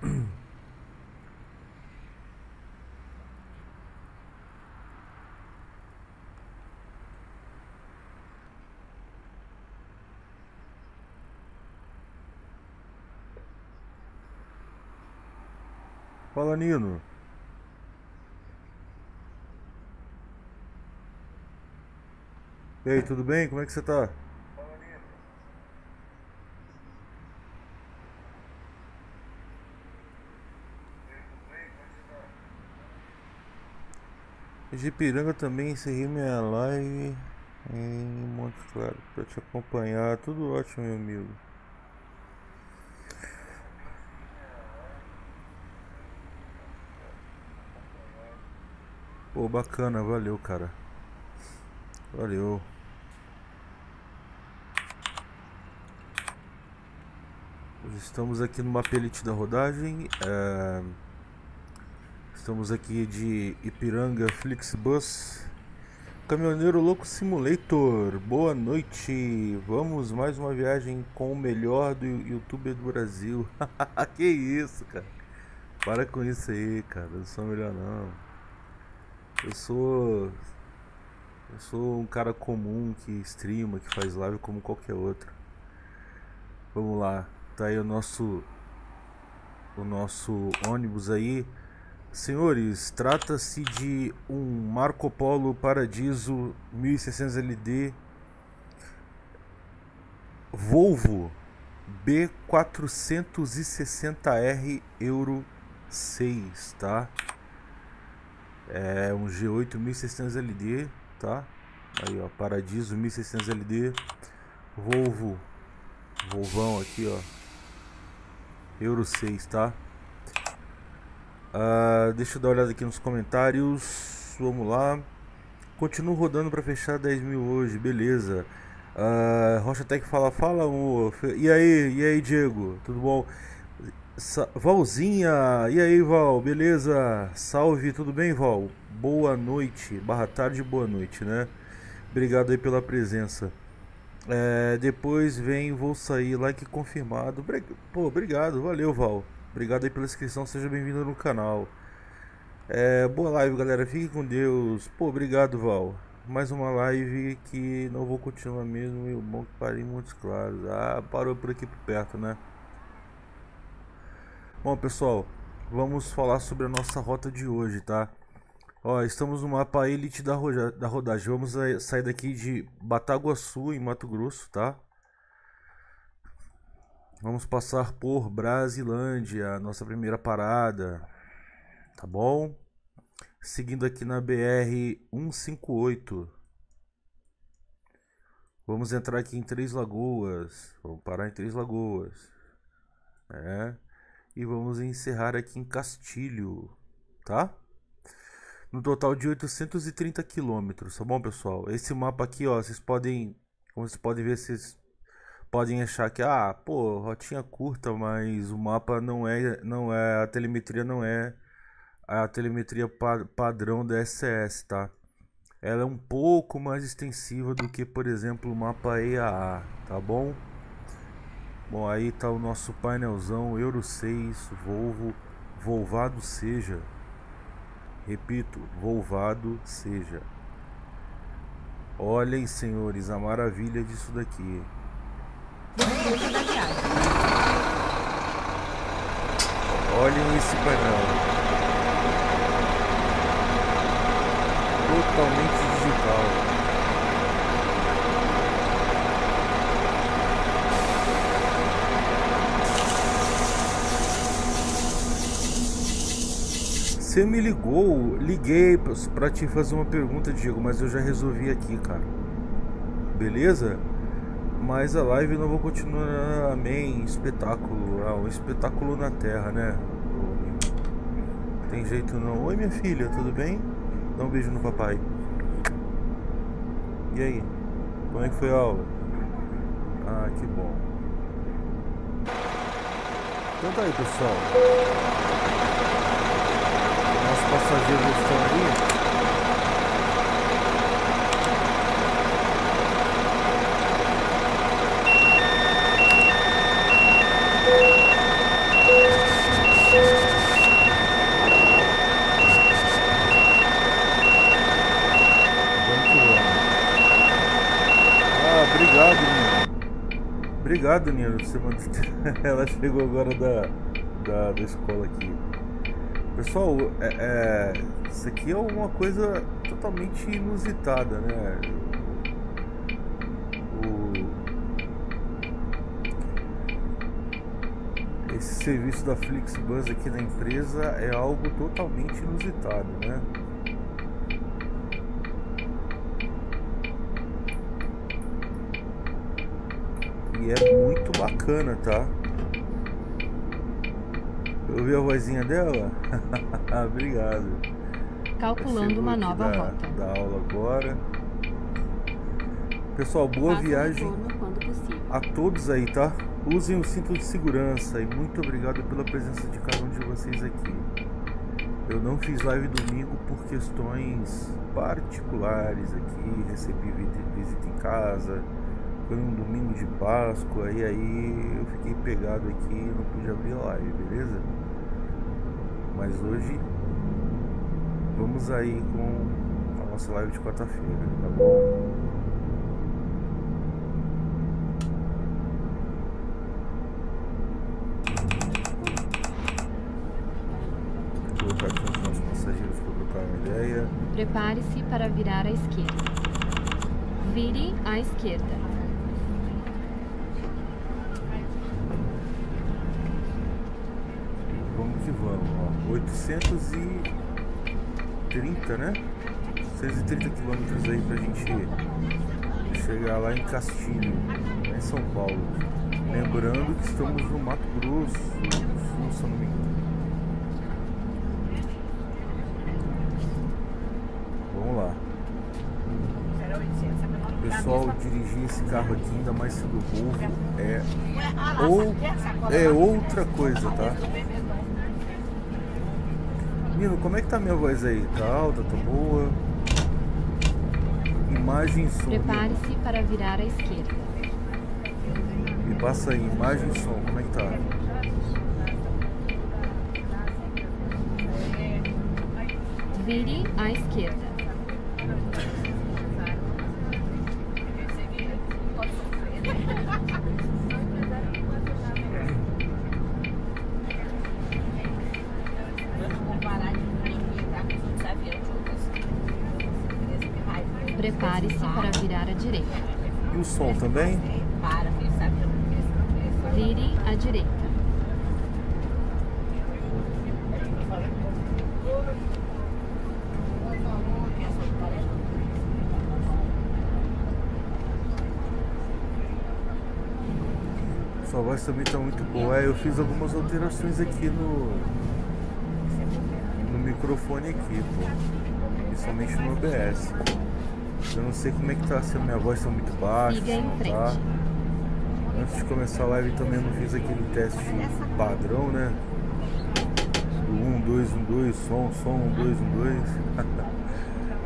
Fala, Nino. E aí, tudo bem? Como é que você tá? De Ipiranga também encerrei minha live em Monte Claro para te acompanhar. Tudo ótimo, meu amigo. Pô, bacana, valeu, cara. Valeu. Estamos aqui no mapa elite da rodagem. É... Estamos aqui de Ipiranga Flixbus. Caminhoneiro Louco Simulator. Boa noite. Vamos mais uma viagem com o melhor do youtuber do Brasil. que isso, cara. Para com isso aí, cara. Eu sou melhor não. Eu sou eu sou um cara comum que streama, que faz live como qualquer outro. Vamos lá. Tá aí o nosso o nosso ônibus aí. Senhores, trata-se de um Marco Polo Paradiso 1600 LD Volvo B460R Euro 6, tá? É um G8 1600 LD, tá? Aí, ó, Paradiso 1600 LD Volvo Volvão aqui, ó Euro 6, tá? Uh, deixa eu dar uma olhada aqui nos comentários. Vamos lá. Continuo rodando para fechar 10 mil hoje, beleza. Uh, Rocha Tech fala, fala amor. E aí, e aí, Diego? Tudo bom? Sa Valzinha, e aí, Val? Beleza? Salve, tudo bem, Val? Boa noite, barra tarde, boa noite, né? Obrigado aí pela presença. É, depois vem, vou sair, like confirmado. Pô, obrigado, valeu, Val. Obrigado aí pela inscrição, seja bem-vindo no canal. É, boa live, galera. Fique com Deus. Pô, obrigado, Val. Mais uma live que não vou continuar mesmo. E o bom que parei em Montes Claros. Ah, parou por aqui por perto, né? Bom, pessoal, vamos falar sobre a nossa rota de hoje, tá? Ó, estamos no mapa Elite da, da rodagem. Vamos sair daqui de Bataguaçu, em Mato Grosso, tá? Vamos passar por Brasilândia, nossa primeira parada. Tá bom? Seguindo aqui na BR 158. Vamos entrar aqui em Três Lagoas. Vamos parar em Três Lagoas. É. E vamos encerrar aqui em Castilho, tá? No total de 830 quilômetros, tá bom, pessoal? Esse mapa aqui, ó, vocês podem, como vocês podem ver, vocês podem achar que ah, pô, rotinha curta, mas o mapa não é, não é a telemetria não é a telemetria pa padrão da SCS, tá? Ela é um pouco mais extensiva do que, por exemplo, o mapa EAA, tá bom? Bom, aí tá o nosso painelzão Euro 6 Volvo Volvado seja. Repito, Volvado seja. Olhem, senhores, a maravilha disso daqui. Olhem esse painel. Totalmente digital. Você me ligou, liguei para te fazer uma pergunta, Diego, mas eu já resolvi aqui, cara. Beleza? Mas a live não vou continuar, amém, espetáculo, ah, um espetáculo na terra, né? Tem jeito não. Oi minha filha, tudo bem? Dá um beijo no papai. E aí? Como é que foi a aula? Ah, que bom. Então tá aí pessoal. Nossos passageiros estão ali. Você mandou... Ela chegou agora da, da, da escola aqui. Pessoal, é, é, isso aqui é uma coisa totalmente inusitada, né? O, esse serviço da Flixbus aqui na empresa é algo totalmente inusitado, né? E é muito bacana, tá? Ouviu a vozinha dela? Obrigado. Calculando uma nova da, rota. Da aula agora. Pessoal, boa Faça viagem a todos aí, tá? Usem o cinto de segurança e muito obrigado pela presença de cada um de vocês aqui. Eu não fiz live domingo por questões particulares aqui, recebi vi- visita em casa, foi um domingo de Páscoa e aí eu fiquei pegado aqui e não pude abrir a live, beleza? Mas hoje vamos aí com a nossa live de quarta-feira, tá bom? Vou colocar aqui os nossos passageiros para trocar uma ideia. Prepare-se para virar à esquerda. Vire à esquerda. Vamos que vamos, ó. 830, né? 830 quilômetros aí pra gente chegar lá em Castilho, lá em São Paulo. Lembrando que estamos no Mato Grosso, do Sul, se eu não me engano. Vamos lá. Pessoal, dirigir esse carro aqui, ainda mais sendo Volvo, é, ou, é outra coisa, tá? Nino, como é que tá minha voz aí? Tá alta, tá boa? Imagem e som. Prepare-se para virar à esquerda. Me passa aí, imagem e som, como é que tá? Vire à esquerda. Prepare-se para virar à direita. E o som também? Vire à direita. Sua voz também tá muito boa. É, eu fiz algumas alterações aqui no. No microfone aqui, pô. Principalmente no OBS. Eu não sei como é que tá, se a minha voz tá muito baixa, se não tá. Antes de começar a live também eu não fiz aquele teste padrão, né? Do 1, 2, 1, 2, som, som, 1, 2, 1, 2.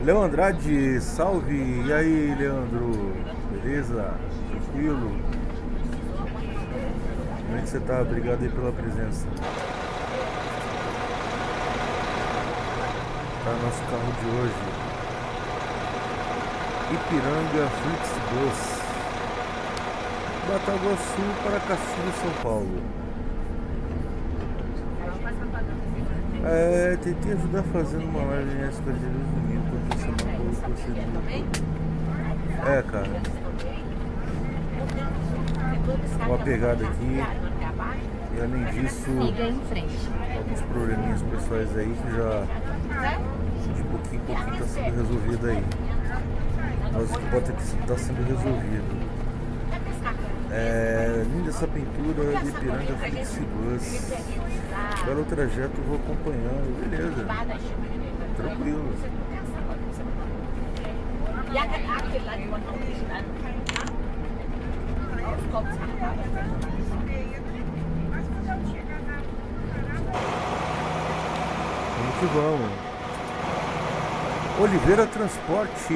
Léo Andrade, salve! E aí, Leandro? Beleza? Tranquilo? É que você tá? Obrigado aí pela presença. Tá no nosso carro de hoje. Ipiranga Flixbus. Bataguaçu para Castilho, São Paulo. É, tentei ajudar fazendo uma live em época de domingo, porque você colocou você no É, cara. Uma pegada aqui. E além disso, alguns probleminhas pessoais aí que já de pouquinho em pouquinho tá sendo resolvido aí. Mas o que pode estar sendo resolvido. É, linda essa pintura de Piranga Flixibus. Belo trajeto, vou acompanhando. Beleza, tranquilo. Vamos que vamos. Oliveira Transporte.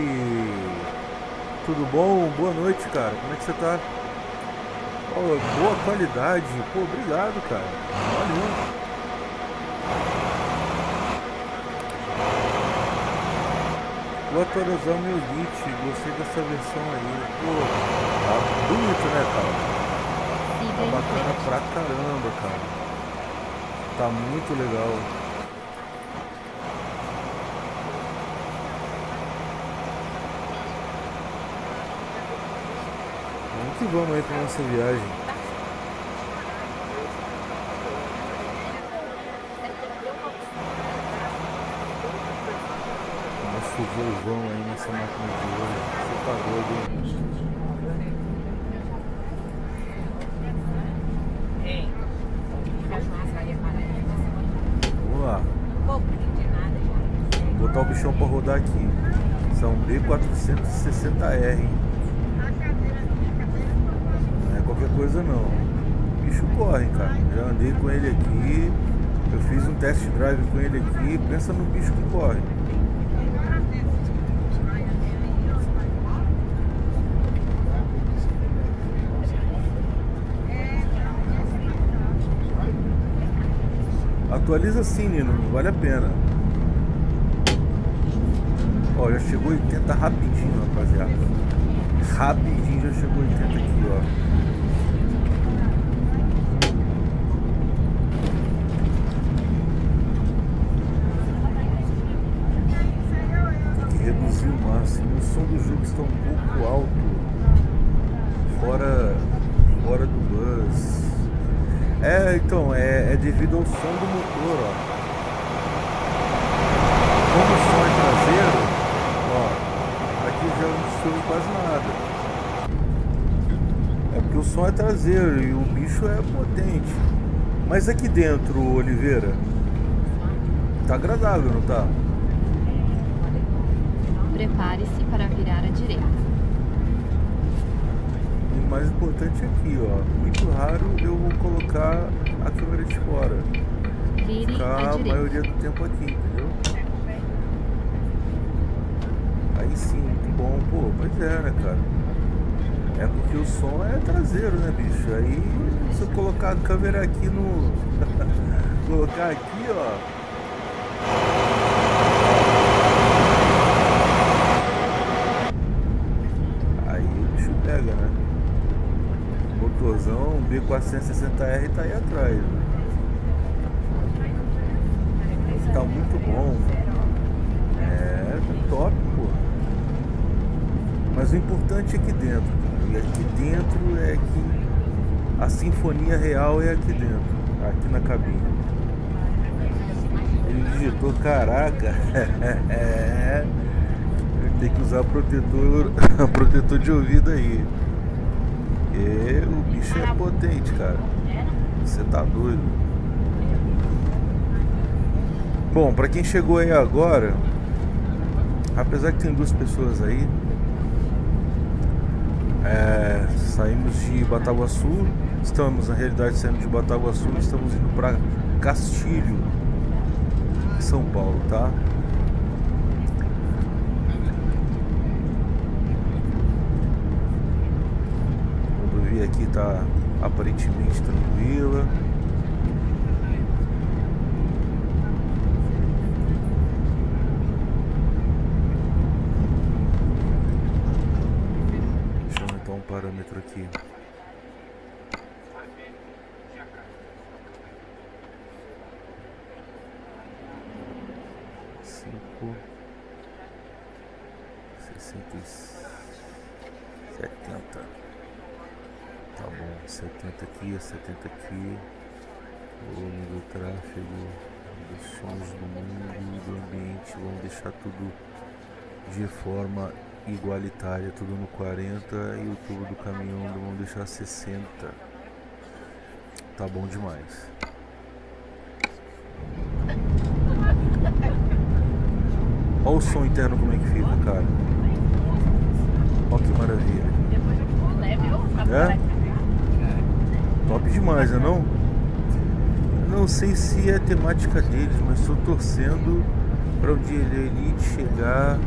Tudo bom? Boa noite, cara. Como é que você tá? Ó, boa qualidade. Pô, obrigado, cara. Valeu. Vou atualizar o meu Elite. Gostei dessa versão aí. Pô, tá bonito, né, cara? Tá bacana pra caramba, cara. Tá muito legal. Vamos que vamos aí pra nossa viagem. Nosso vovão aí nessa máquina de olho. Você tá doido. Vou botar o bichão pra rodar aqui. São B460R. hein? Não é qualquer coisa não. O bicho corre, cara. Já andei com ele aqui. Eu fiz um test drive com ele aqui. Pensa no bicho que corre. Atualiza sim, Nino, vale a pena. Ó, já chegou 80 rapidinho, rapaziada. Rapidinho já chegou 80 aqui, ó. Tem que reduzir o máximo. O som do jogo está um pouco alto. Fora, fora do bus. É, então, é, é devido ao som do motor, ó. Como o som é traseiro, ó, aqui já não soube quase nada. É porque o som é traseiro e o bicho é potente. Mas aqui dentro, Oliveira, tá agradável, não tá? Prepare-se para virar à direita. O mais importante é aqui, ó. Muito raro eu vou colocar a câmera de fora. Vire Ficar a maioria do tempo aqui, entendeu? Aí sim, muito bom. Pô, pois é, né, cara? É porque o som é traseiro, né, bicho? Aí se eu colocar a câmera aqui no. colocar aqui, ó. 760R está aí atrás. Está muito bom. É, tá top, pô. Mas o importante é aqui dentro. E aqui dentro é que a sinfonia real é aqui dentro, aqui na cabine. Ele digitou, caraca. é. Tem que usar protetor, protetor de ouvido aí. E o bicho é potente, cara. Você tá doido. Bom, pra quem chegou aí agora, apesar que tem duas pessoas aí, é, saímos de Bataguaçu, estamos na realidade saindo de Bataguaçu, estamos indo pra Castilho, São Paulo, tá? A rodovia aqui tá aparentemente tranquila. Deixa eu aumentar um parâmetro aqui. Cinco, sessenta e setenta. Tá bom, setenta aqui, setenta aqui. Volume do tráfego, dos sons do mundo e do ambiente. Vamos deixar tudo de forma igualitária, tudo no 40 e o tubo do caminhão vamos deixar 60. Tá bom demais. Olha o som interno como é que fica, cara. Olha que maravilha. É? Top demais, né não? Eu não sei se é a temática deles, mas estou torcendo para o dia ele chegar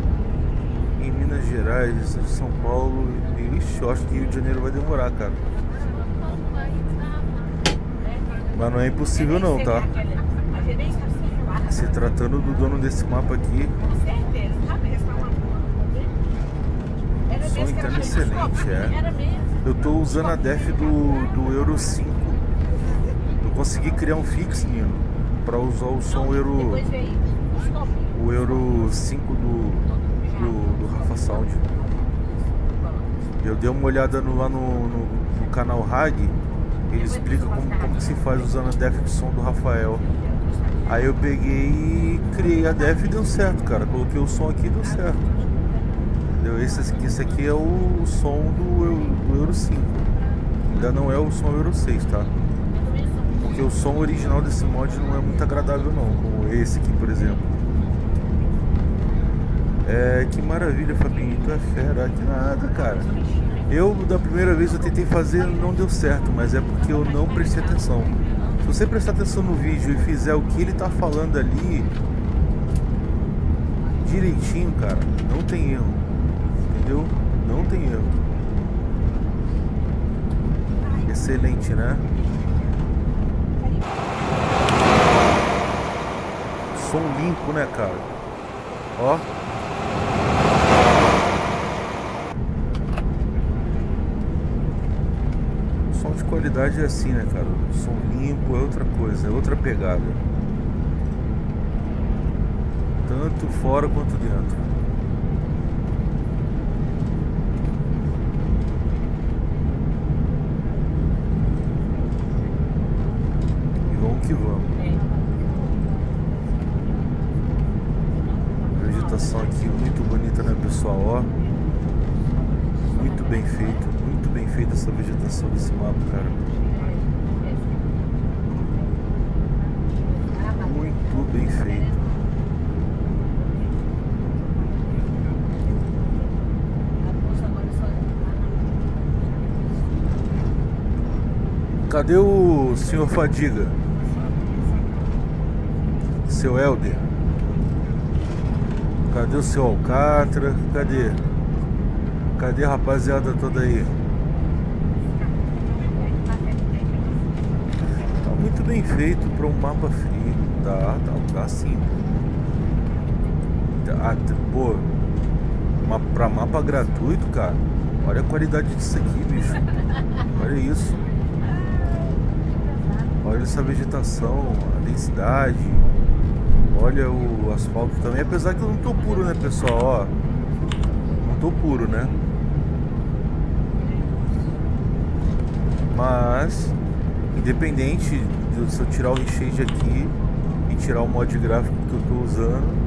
em Minas Gerais, em São Paulo. E ixi, eu acho que Rio de Janeiro vai demorar, cara. Mas não é impossível não, tá? Se tratando do dono desse mapa aqui, Com certeza, tá mesmo. som interno excelente, é. Eu tô usando a def do, do Euro 5. Eu consegui criar um fix, Nino, pra usar o som Euro. O Euro 5 do, do, do Rafa Sound. Eu dei uma olhada no, lá no, no, no canal Hag, ele explica como, como se faz usando a def de som do Rafael. Aí eu peguei e criei a def e deu certo, cara. Coloquei o som aqui e deu certo. Entendeu? Esse, esse aqui é o som do, do Euro 5. Ainda não é o som Euro 6, tá? Porque o som original desse mod não é muito agradável não, como esse aqui, por exemplo. É, que maravilha, Fabinho. Tu é fera, que nada, cara. Eu, da primeira vez, eu tentei fazer não deu certo, mas é porque eu não prestei atenção. Se você prestar atenção no vídeo e fizer o que ele tá falando ali direitinho, cara, não tem erro. Entendeu? Não tem erro. Excelente, né? Som limpo, né, cara? Ó. som de qualidade é assim, né, cara? som limpo é outra coisa, é outra pegada. Tanto fora quanto dentro. E vamos que vamos. Vegetação aqui muito bonita, né, pessoal? Ó. Muito bem feito bem feita essa vegetação desse mapa, cara. Muito bem feito. Cadê o senhor Fadiga? Seu Helder? Cadê o seu Alcatra? Cadê? Cadê a rapaziada toda aí? muito bem feito para um mapa frio. Tá, tá, tá sim. Tá, pô, uma, pra mapa gratuito, cara. Olha a qualidade disso aqui, bicho. Olha isso. Olha essa vegetação, a densidade. Olha o asfalto também. Apesar que eu não tô puro, né, pessoal? Ó, não tô puro, né? Mas, independente se eu tirar o reshade aqui e tirar o mod gráfico que eu estou usando,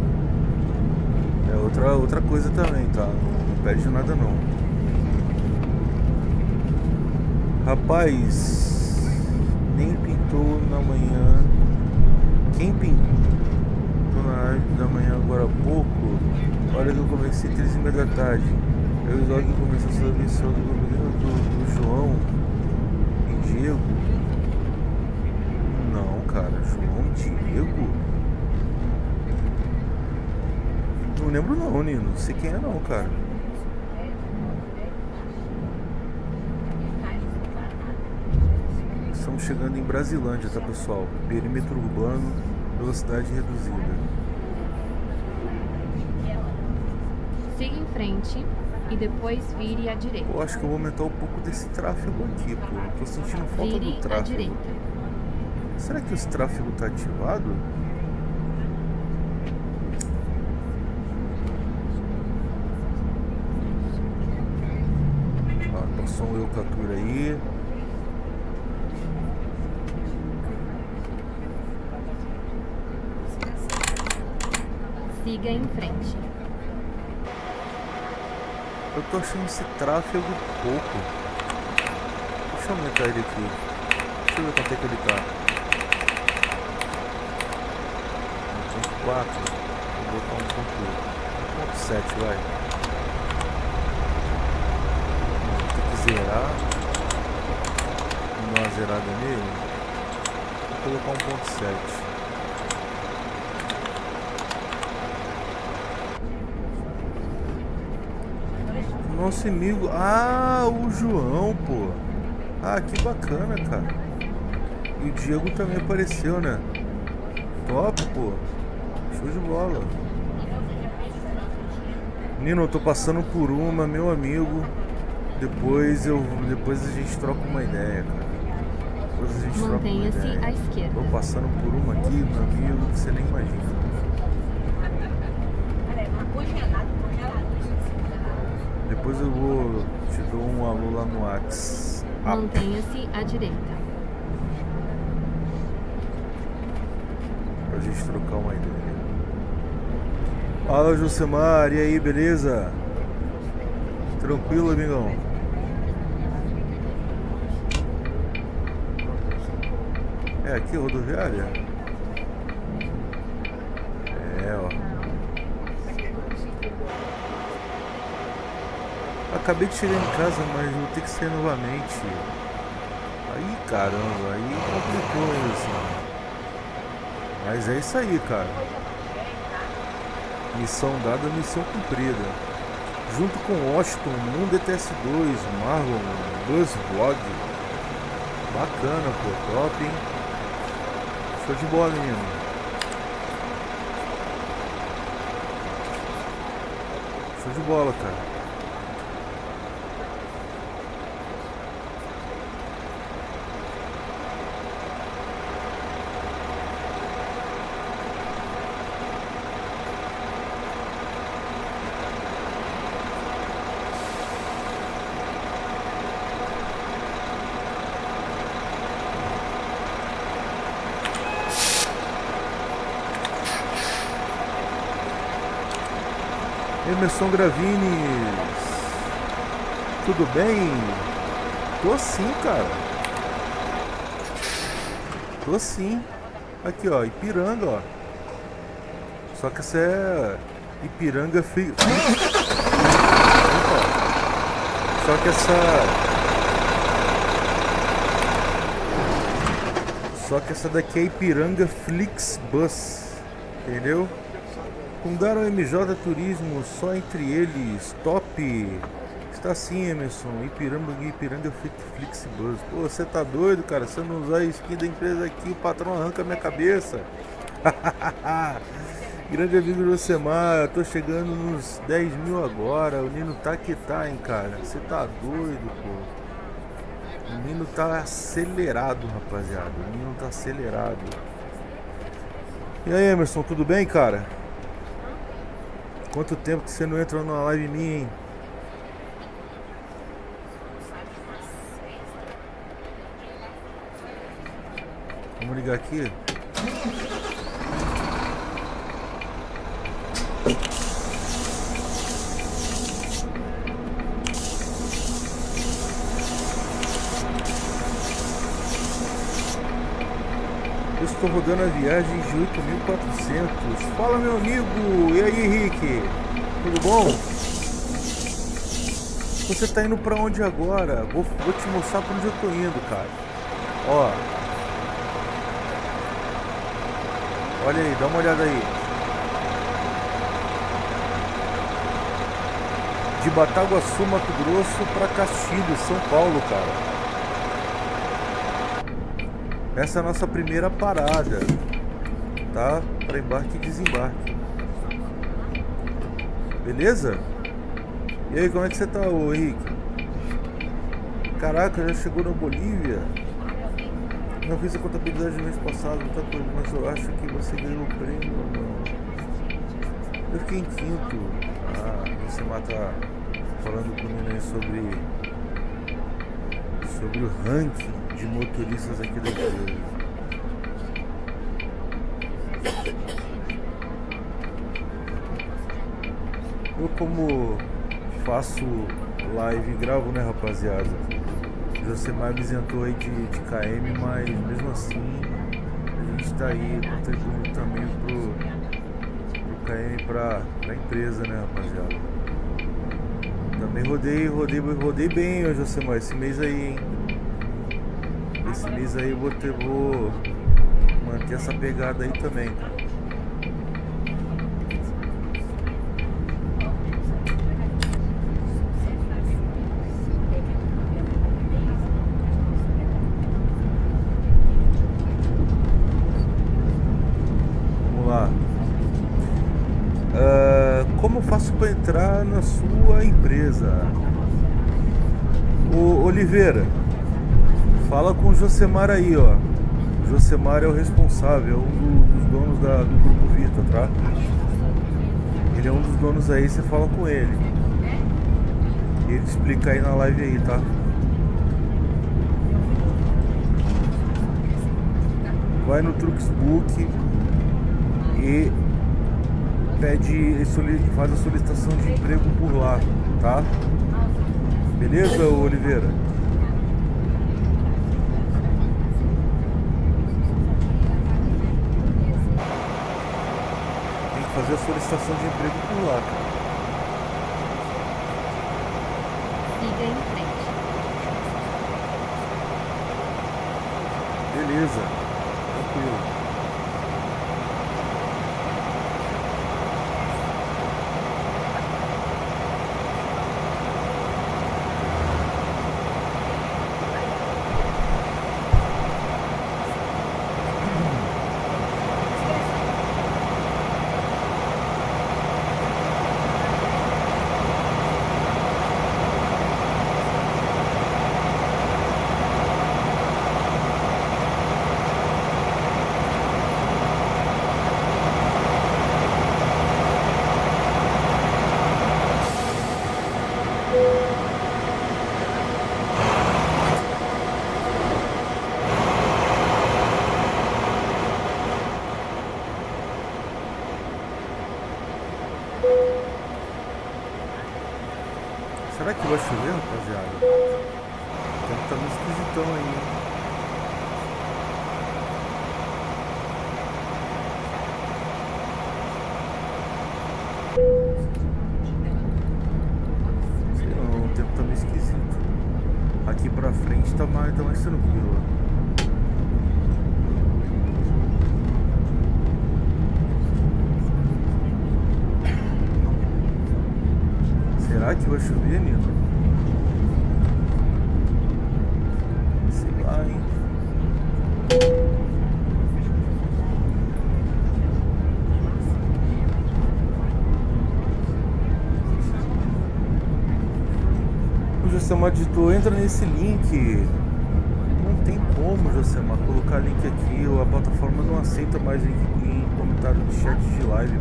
é outra, outra coisa também, tá? Não perde nada não. Rapaz, nem pintou na manhã. Quem pintou na arte da manhã agora há pouco? Olha que eu comecei três e meia da tarde. Eu e o Zog começou a missão do, do, do João e Diego cara? João Diego? Não lembro não, Nino. Não sei quem é não, cara. Estamos chegando em Brasilândia, tá pessoal? Perímetro urbano, velocidade reduzida. Siga em frente e depois vire à direita. Eu acho que eu vou aumentar um pouco desse tráfego aqui, pô. Tô sentindo falta vire do tráfego. À direita. Será que esse tráfego está ativado? Ah, passou um Eucatura aí. Siga em frente. Eu tô achando esse tráfego pouco. Deixa eu aumentar ele aqui. Deixa eu ver quanto é que ele tá. 4, vou botar 1.8, 1.7 vai. Tem que zerar. Dar uma zerada nele. Vou colocar 1.7. Nosso amigo. Ah, o João, pô. Ah, que bacana, cara. E o Diego também apareceu, né? Top, pô. Show de bola. Nino, eu tô passando por uma, meu amigo. Depois eu. Depois a gente troca uma ideia, cara. Depois a gente troca uma Mantenha-se ideia. à esquerda. Tô passando por uma aqui, meu amigo, que você nem imagina. Depois eu vou te dou um alô lá no Whats. Mantenha-se à direita. pra gente trocar uma ideia. Fala Josemar, e aí, beleza? Tranquilo, amigão? É aqui, rodoviária? Acabei de chegar em casa, mas vou ter que sair novamente. Aí, caramba, aí complicou isso. Mas é isso aí, cara. Missão dada, missão cumprida. Junto com Washington, Mundo ETS2, Marlon, Buzz Vlog. Bacana, pô, top, hein? Show de bola, menino. Show de bola, cara. Emerson Gravines. Tudo bem? Tô sim, cara. Tô sim. Aqui, ó, Ipiranga, ó. Só que essa é Ipiranga. Opa. Só que essa. Só que essa daqui é Ipiranga Flix Bus. Entendeu? Fundaram o MJ Turismo só entre eles. Top! Está sim, Emerson. Ipiranga, Ipiranga Flix Bus. Pô, você tá doido, cara? Se eu não usar a skin da empresa aqui, o patrão arranca a minha cabeça. Grande amigo Josemar, eu tô chegando nos 10 mil agora. O Nino tá que tá, hein, cara. Você tá doido, pô. O Nino tá acelerado, rapaziada. O Nino tá acelerado. E aí, Emerson, tudo bem, cara? Quanto tempo que você não entra numa live minha, hein? Vamos ligar aqui. Estou rodando a viagem de 8.400. Fala, meu amigo! E aí, Henrique? Tudo bom? Você tá indo pra onde agora? Vou, vou te mostrar pra onde eu tô indo, cara. Ó. Olha aí, dá uma olhada aí. De Bataguaçu, Mato Grosso pra Castilho, São Paulo, cara. Essa é a nossa primeira parada, tá? Para embarque e desembarque. Beleza? E aí, como é que você tá, ô Henrique? Caraca, já chegou na Bolívia? Não fiz a contabilidade no mês passado, muita coisa, mas eu acho que você ganhou o prêmio ou não? Eu fiquei em quinto. Ah, você mata falando comigo sobre sobre o ranking de motoristas aqui da empresa. Eu como faço live e gravo, né rapaziada? Josemar me isentou aí de, de KM, mas mesmo assim a gente tá aí contribuindo também pro, pro KM pra, pra empresa, né rapaziada? Também rodei, rodei, rodei bem, Josemar, esse mês aí, hein? Esse mês aí eu vou, ter, vou manter essa pegada aí também. Vamos lá. Ah, como faço para entrar na sua empresa? Ô Oliveira, o Josemar aí, ó. Josemar é o responsável, é um do, dos donos da, do grupo Vita, tá? Ele é um dos donos aí, você fala com ele. E ele explica aí na live aí, tá? Vai no Truxbook e pede, faz a solicitação de emprego por lá, tá? Beleza, Oliveira? Fazer a solicitação de emprego por lá, cara. Siga em frente. Beleza. Tranquilo. Será que vai chover, rapaziada? O tempo tá meio esquisitão aí. hein? Sei não, o tempo tá meio esquisito. Aqui pra frente tá mais, tá mais tranquilo. Será que vai chover, Nino? Sei lá, hein? O Josemar digitou, entra nesse link. Não tem como, Josemar, colocar link aqui. A plataforma não aceita mais em comentário de chat de live.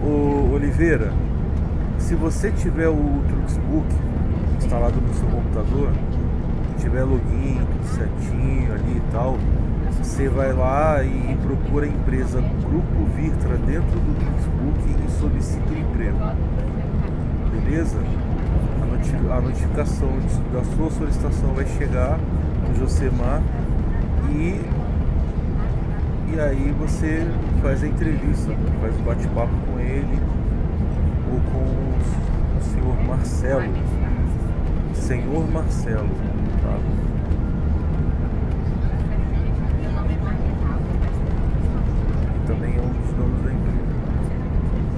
pô. Ô Oliveira, se você tiver o Truxbook instalado no seu computador, tiver login, tudo certinho ali e tal, você vai lá e procura a empresa Grupo Virtra dentro do Truxbook e solicita o emprego. Beleza? A, noti- a notificação da sua solicitação vai chegar no Josemar e e aí você faz a entrevista, faz o bate-papo com ele ou com o senhor Marcelo. Senhor Marcelo, tá? Que também é um dos donos da empresa.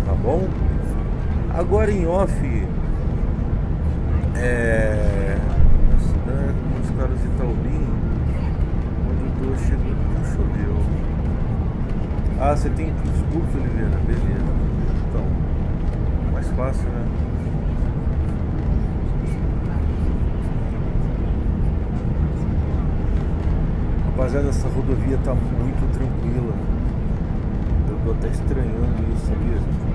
Tá bom? Agora em off, é. Os caras de Itaubim, onde eu tô chegando, choveu. Ah, você tem Facebook, Oliveira? Beleza. Então, mais fácil, né? Rapaziada, essa rodovia tá muito tranquila. Eu tô até estranhando isso, sabia?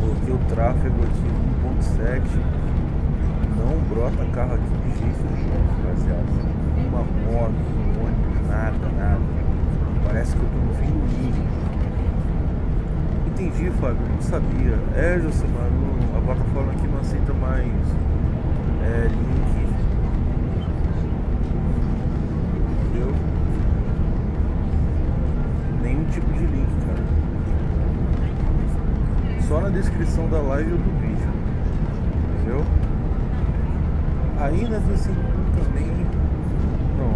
Porque o tráfego no 1.7 não brota carro aqui de jeito nenhum, rapaziada. Uma moto, um ônibus, nada, nada. Parece que eu tô no fim do mundo. Entendi, Fábio, não sabia. É, Josemar, a plataforma aqui não aceita mais é, link. Descrição da live ou do vídeo. Entendeu? Aí na 251 também. Não.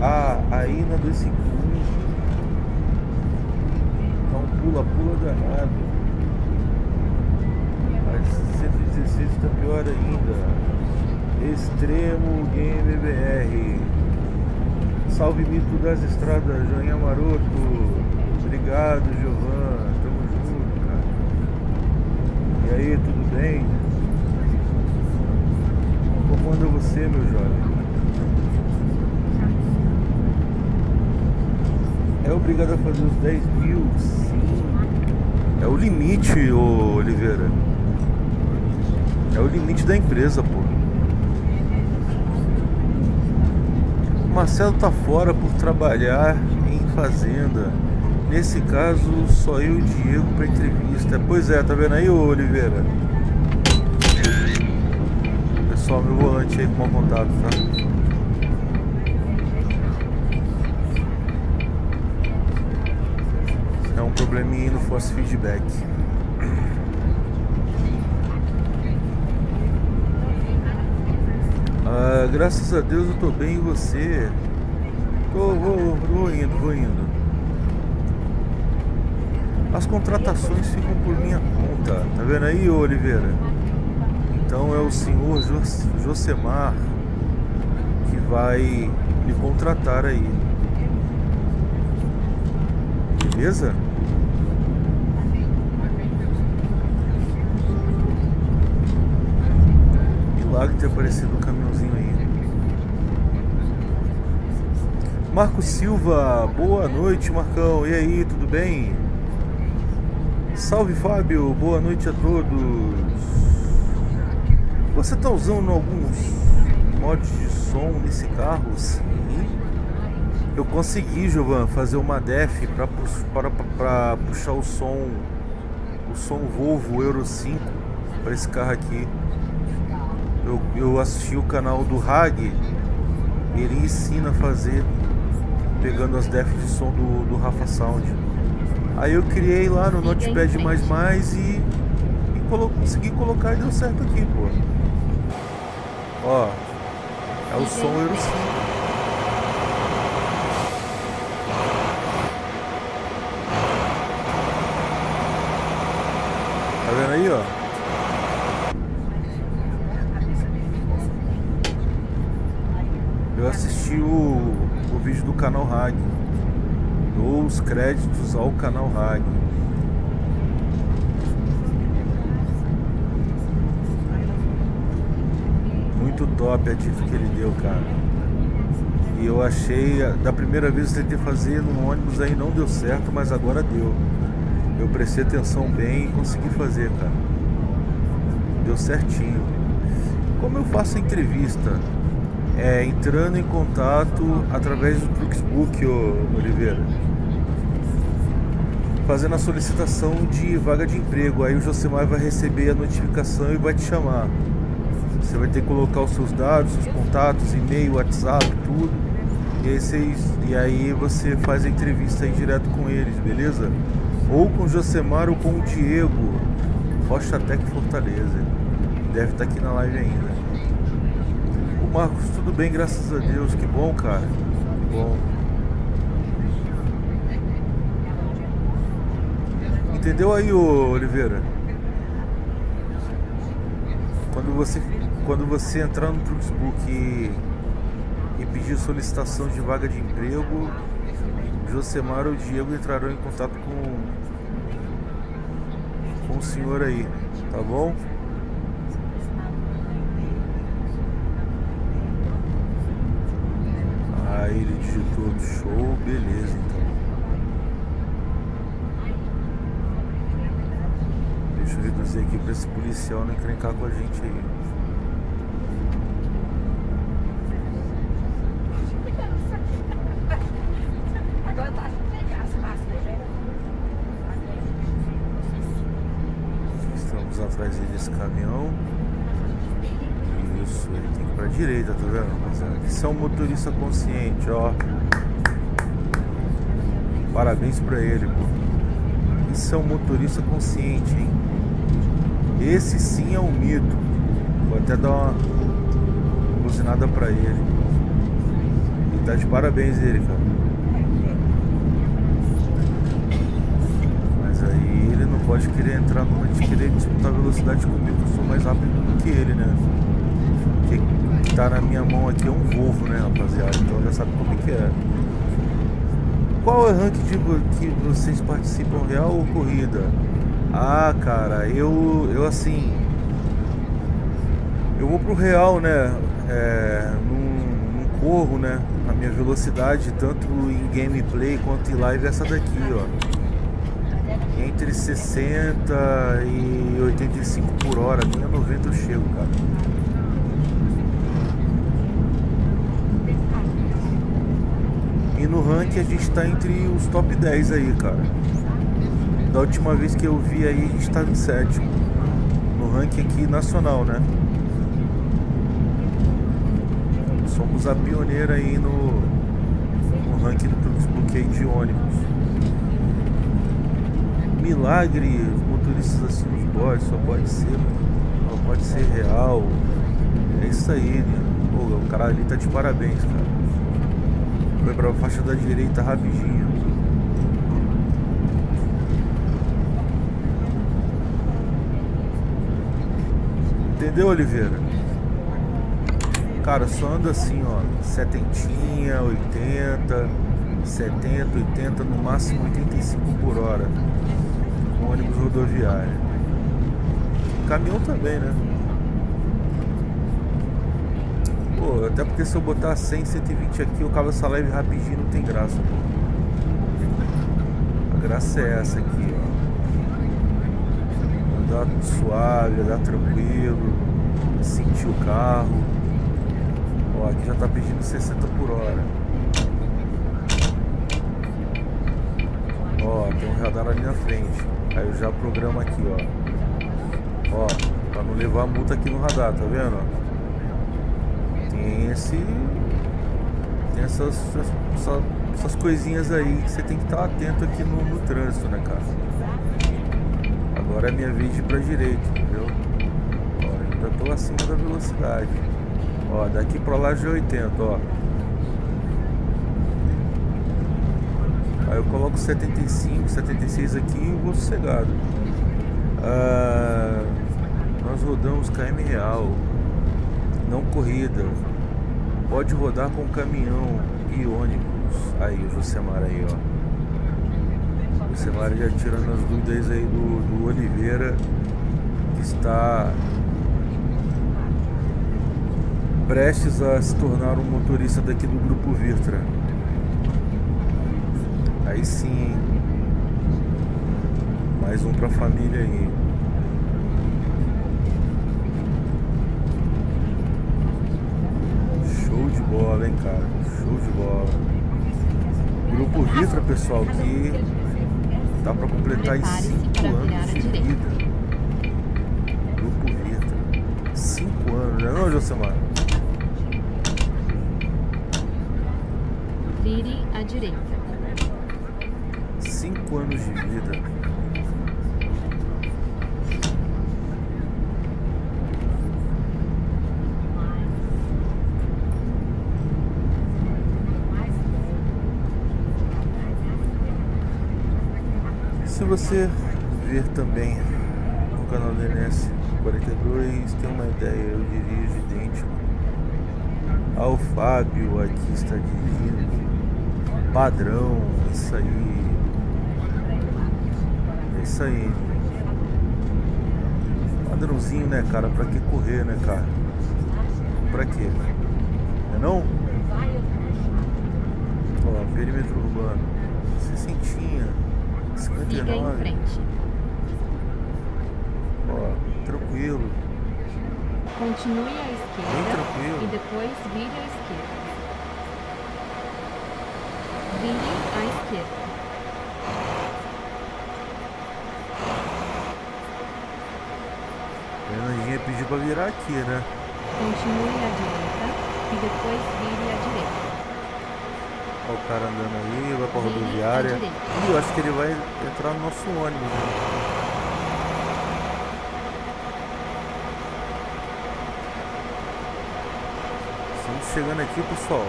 Ah, aí na 251 tá um pula-pula danado. A 116 tá pior ainda. Extremo Game BR. Salve mito das estradas, Joinha Maroto. Obrigado, Giovan. Tamo E aí, tudo bem? Como anda você, meu jovem? É obrigado a fazer os 10 mil? Sim. É o limite, ô Oliveira. É o limite da empresa, pô. O Marcelo tá fora por trabalhar em fazenda. Nesse caso, só eu e o Diego pra entrevista. Pois é, tá vendo aí, Oliveira? Pessoal, meu volante aí com mau contato, tá? É um probleminha no force feedback. Ah, graças a Deus eu tô bem e você? Tô, vou, vou indo, vou indo. As contratações ficam por minha conta. Tá vendo aí, Oliveira? Então é o senhor Jos Josemar que vai me contratar aí. Beleza? Milagre ter aparecido um caminhãozinho aí. Marco Silva, boa noite, Marcão. E aí, tudo bem? Salve, Fábio. Boa noite a todos. Você está usando alguns mods de som nesse carro? Sim. Eu consegui, Jovan, fazer uma def para puxar o som o som Volvo Euro 5 para esse carro aqui. Eu, eu assisti o canal do Hag, ele ensina a fazer pegando as def de som do, do Rafa Sound. Aí eu criei lá no Notepad e, e colo consegui colocar e deu certo aqui, pô. Ó, é o som Euro 5. Tá vendo aí, ó? Eu assisti o, o vídeo do canal Hag. Dou os créditos ao canal Hag. Muito top a dica que ele deu, cara. E eu achei, da primeira vez eu tentei fazer no ônibus aí não deu certo, mas agora deu. Eu prestei atenção bem e consegui fazer, cara. Deu certinho. Como eu faço a entrevista? É entrando em contato através do Truxbook, Oliveira. Fazendo a solicitação de vaga de emprego. Aí o Josemar vai receber a notificação e vai te chamar. Você vai ter que colocar os seus dados, seus contatos, e-mail, WhatsApp, tudo. E aí, vocês, e aí você faz a entrevista aí direto com eles, beleza? ou com o Josemar ou com o Diego Rocha Tec Fortaleza. Deve estar aqui na live ainda. O Marcos, tudo bem, graças a Deus. Que bom, cara. Que bom. Entendeu aí, Oliveira? Quando você, quando você entrar no Facebook e, e pedir solicitação de vaga de emprego, Josemar ou Diego entrarão em contato com, com o senhor aí, tá bom? Ah, ele digitou show, beleza então. Aqui para esse policial não encrencar com a gente aí. Estamos atrás desse caminhão. Isso, ele tem que ir pra direita, tá vendo? rapaziada? Isso é motorista consciente, ó. Parabéns pra ele, pô. Isso é um motorista consciente, hein? Esse sim é um mito. Vou até dar uma buzinada pra ele. E tá de parabéns ele, cara. Mas aí ele não pode querer entrar numa de querer disputar velocidade comigo, eu sou mais rápido do que ele, né? O que tá na minha mão aqui é um Volvo, né, rapaziada? Então já sabe como é que é. Qual é o ranking de que vocês participam, real ou corrida? Ah, cara, eu, eu assim. Eu vou pro real, né? É, num corro, né? A minha velocidade, tanto em gameplay quanto em live, é essa daqui, ó. Entre 60 e 85 por hora, minha 90 eu chego, cara. E no ranking a gente tá entre os top 10 aí, cara. Da última vez que eu vi aí, a gente tá em sétimo. No ranking aqui nacional, né? Somos a pioneira aí no, no ranking do desbloqueio de ônibus. Milagre, os motoristas assim nos bodes, só pode ser, só pode ser real. É isso aí, né? Pô, o cara ali tá de parabéns, cara. Foi pra faixa da direita rapidinho. Entendeu, Oliveira? Cara, só anda assim, ó. Setentinha, 80, 70, 80, no máximo 85 por hora. Com ônibus rodoviário. Caminhão também, né? Pô, até porque se eu botar 100, 120 aqui, eu cavo essa live rapidinho, não tem graça, pô. A graça é essa aqui, ó. Andar suave, andar tranquilo, sentir o carro. Ó, aqui já tá pedindo 60 por hora. Ó, tem um radar ali na frente. Aí eu já programo aqui, ó. Ó, pra não levar multa aqui no radar, tá vendo? Tem esse... Tem essas, essas, essas coisinhas aí que você tem que estar atento aqui no, no trânsito, né, cara? Agora é minha vez de ir pra direita, tô acima da velocidade. Ó, daqui pra lá já é 80, ó. Aí eu coloco 75, 76 aqui e vou sossegado. Ah, nós rodamos KM real, não corrida. Pode rodar com caminhão e ônibus. Aí o Josemar aí, ó. Josemar já tirando as dúvidas aí do, do Oliveira, que está prestes a se tornar um motorista daqui do grupo Virtra. Aí sim, Mais um pra família aí. Show de bola, hein, cara? Show de bola. Grupo Vitra, pessoal, que dá pra completar em 5 anos de vida. Grupo Vitra. 5 anos, né não, Josemar? Vire à direita cinco anos de vida. Se você ver também no canal do NS 42, tem uma ideia, eu dirijo idêntico ao Fábio aqui está dirigindo padrão, isso aí isso aí. Padrãozinho, né, cara? Pra que correr, né, cara? Pra quê? É não? Ó, perímetro urbano. 60, 59. Siga em frente. Ó, tranquilo. Continue à esquerda. Bem tranquilo. E depois vire à esquerda. Vire à esquerda. Fernandinha pediu pra virar aqui, né? Continue à direita e depois vire à direita. Olha o cara andando aí, vai pra rodoviária. Ih, eu acho que ele vai entrar no nosso ônibus, né? Estamos chegando aqui, pessoal.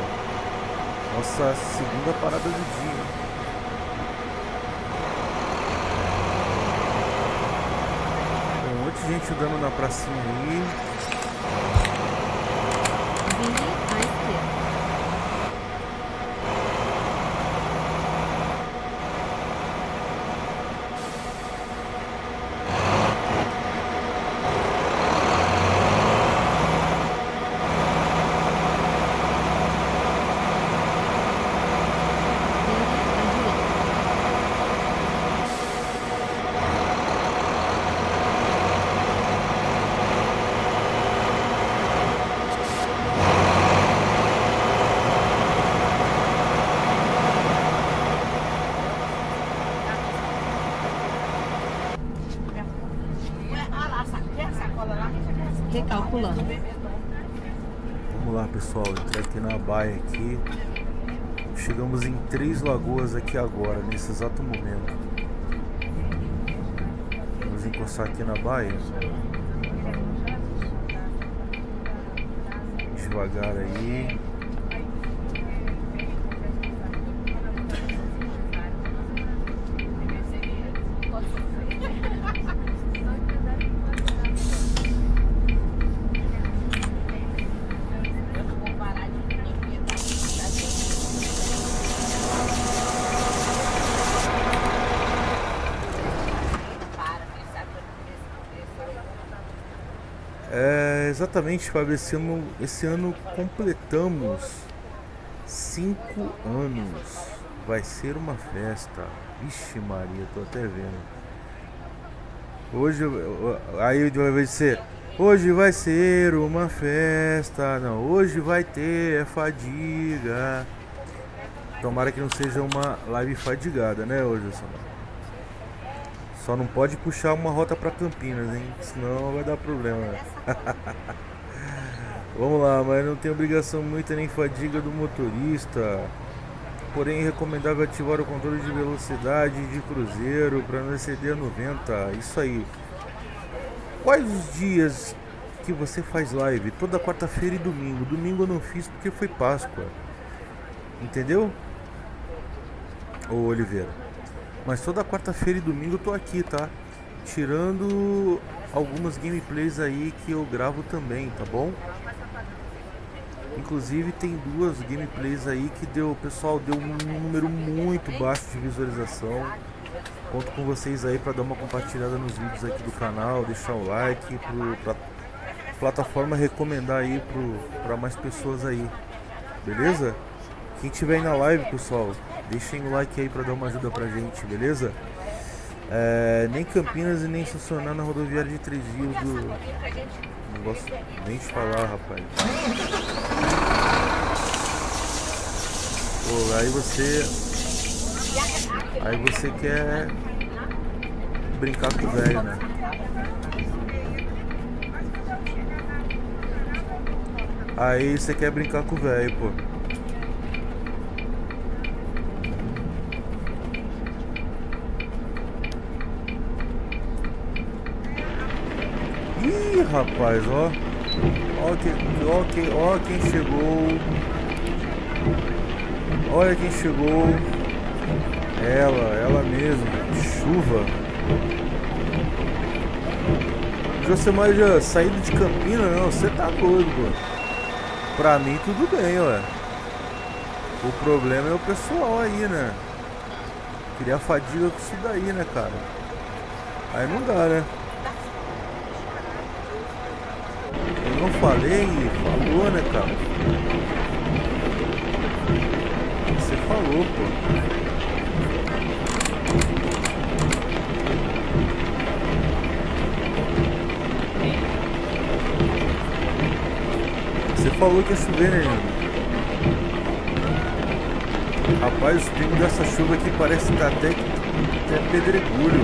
Nossa segunda parada do dia. gente andando na pracinha aí. Vire à esquerda. Calculando. Vamos lá, pessoal. Entrei aqui na baia aqui. Chegamos em Três Lagoas aqui agora, nesse exato momento. Vamos encostar aqui na baia. Devagar aí. É, exatamente, Fábio. Esse ano, esse ano completamos cinco anos. Vai ser uma festa. Vixe Maria, tô até vendo. Hoje, aí vai ser. Hoje vai ser uma festa. Não, hoje vai ter fadiga. Tomara que não seja uma live fadigada, né, hoje, Só não pode puxar uma rota para Campinas, hein? Senão vai dar problema. Vamos lá, mas não tem obrigação muita nem fadiga do motorista. Porém, é recomendável ativar o controle de velocidade de cruzeiro para não exceder a 90. Isso aí. Quais os dias que você faz live? Toda quarta-feira e domingo. Domingo eu não fiz porque foi Páscoa. Entendeu? Ô Oliveira. Mas toda quarta-feira e domingo eu tô aqui, tá? Tirando algumas gameplays aí que eu gravo também, tá bom? Inclusive tem duas gameplays aí que deu, pessoal deu um número muito baixo de visualização. Conto com vocês aí para dar uma compartilhada nos vídeos aqui do canal, deixar o like pro, pra plataforma recomendar aí para mais pessoas aí. Beleza? Quem tiver aí na live, pessoal, deixem o like aí para dar uma ajuda pra gente, beleza? É, nem Campinas e nem estacionar na rodoviária de Três Rios do. Não gosto nem de falar, rapaz. Pô, aí você. Aí você quer brincar com o velho, né? Aí você quer brincar com o velho, pô. Ih, rapaz, ó. Ó, que, ó, que, ó quem chegou. Olha quem chegou. Ela, ela mesma. Chuva. Josemar já saído de Campina, não. Você tá doido, pô. Pra mim tudo bem, ué. O problema é o pessoal aí, né? Queria fadiga com isso daí, né, cara? Aí não dá, né? Não falei, falou, né, cara? Você falou, pô. Você falou que ia chover, né? Rapaz, os pingos dessa chuva aqui parece que tá até, até pedregulho.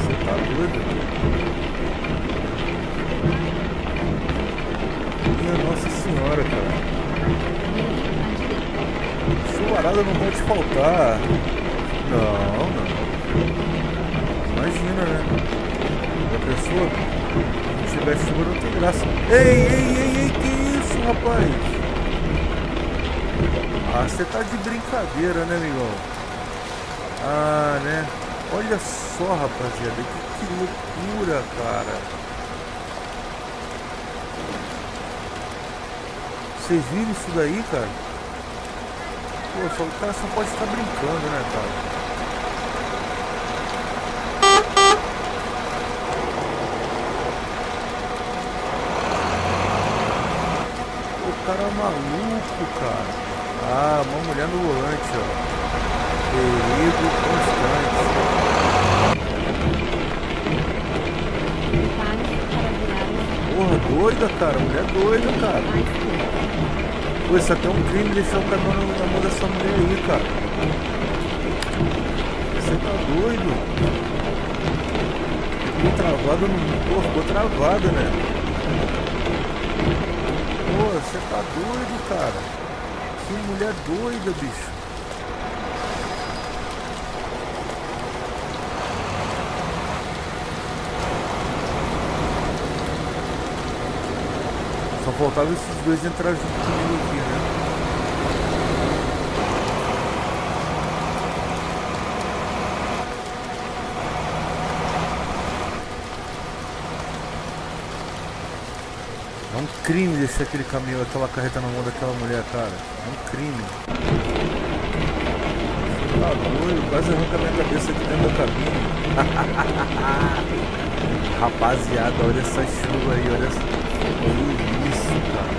Você tá doido? Minha Nossa Senhora, cara. Chuvarada não pode faltar. Não, não. Imagina, né? A pessoa, se tiver chuva, não tem graça. Ei, ei, ei, ei, que isso, rapaz? Ah, você tá de brincadeira, né, amigão? Ah, né? Olha só, rapaziada, que, que loucura, cara. Vocês viram isso daí, cara? Pô, só, o cara só pode estar brincando, né, cara? O cara é maluco, cara. Ah, uma mulher no volante, ó. Perigo constante. Porra, doida, cara. Mulher doida, cara. Pô, isso até um crime deixar o caminhão na mão dessa mulher aí, cara. Você tá doido? Ficou travado no. Pô, ficou travada, né? Pô, você tá doido, cara. Que mulher doida, bicho. Só faltava esses dois entrar junto comigo aqui, né? É um crime deixar aquele caminhão, aquela carreta na mão daquela mulher, cara. É um crime. Tá doido, quase arranca minha cabeça aqui dentro da cabine. Rapaziada, olha essa chuva aí, olha essa... Olha isso, cara.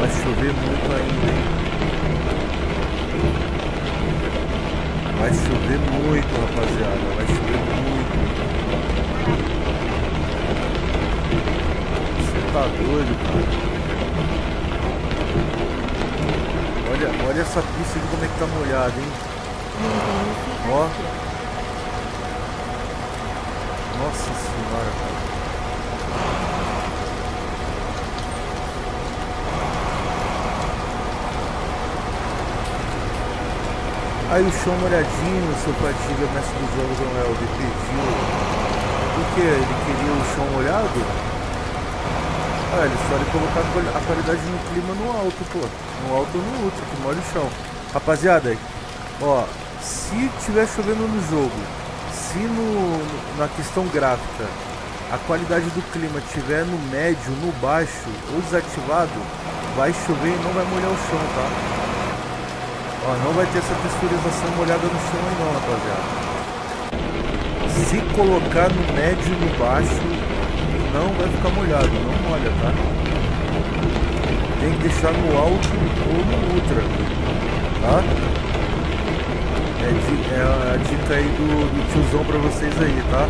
Vai chover muito ainda, hein? Vai chover muito, rapaziada. Vai chover muito. Tá doido, cara. Olha, olha essa pista de como é que tá molhada, hein? Ó. Nossa senhora, cara. Aí o chão molhadinho, seu Fatiga, mestre do jogo, Elder, pediu. O que? Ele queria o chão molhado? Ah, eles podem colocar a qualidade no clima no alto, pô. No alto ou no ultra, que molha o chão. Rapaziada, ó, se tiver chovendo no jogo, se no, na questão gráfica a qualidade do clima tiver no médio, no baixo ou desativado, vai chover e não vai molhar o chão, tá? Ó, não vai ter essa texturização molhada no chão aí não, rapaziada. Se colocar no médio e no baixo, não vai ficar molhado, não molha, tá? Tem que deixar no alto ou no ultra, tá? É, é a dica aí do, do tiozão pra vocês aí, tá?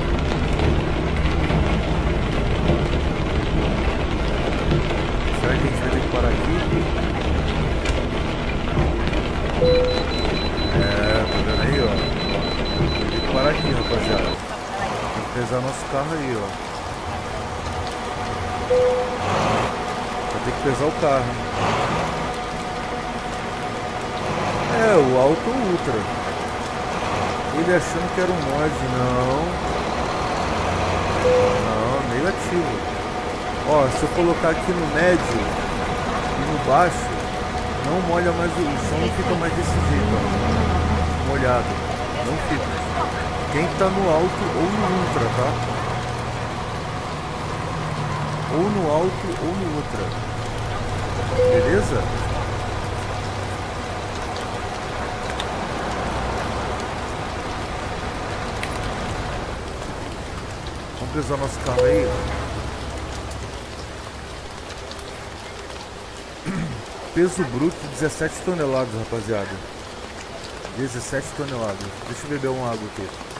Será que a gente vai ter que parar aqui? É, tá vendo aí, ó? Tem que parar aqui, rapaziada. Pesar nosso carro aí, ó. Vai ter que pesar o carro. É, o Alto Ultra. Ele achando que era um mod, não. Não, negativo. Ó, se eu colocar aqui no médio e no baixo, não molha mais o som, não fica mais desse jeito, ó. Molhado. Não fica. Quem tá no alto ou no ultra, tá? Ou no alto ou no ultra. Beleza? Vamos pesar nosso carro aí. Peso bruto 17 toneladas, rapaziada. 17 toneladas. Deixa eu beber uma água aqui.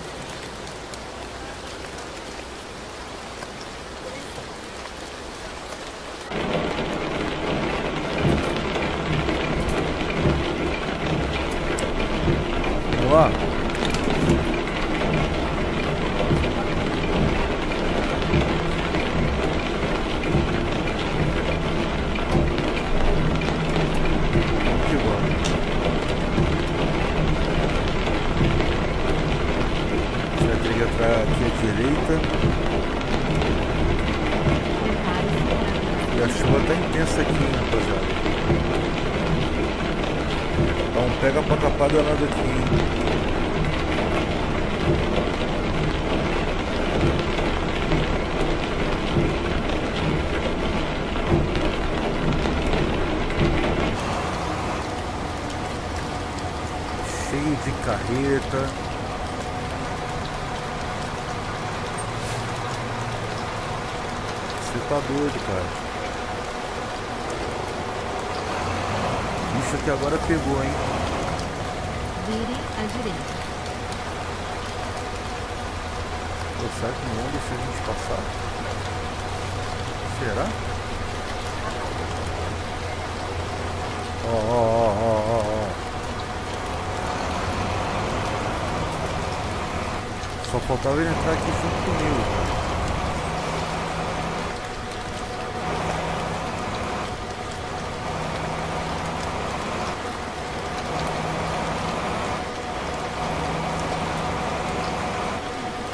tava vendo entrar aqui junto comigo.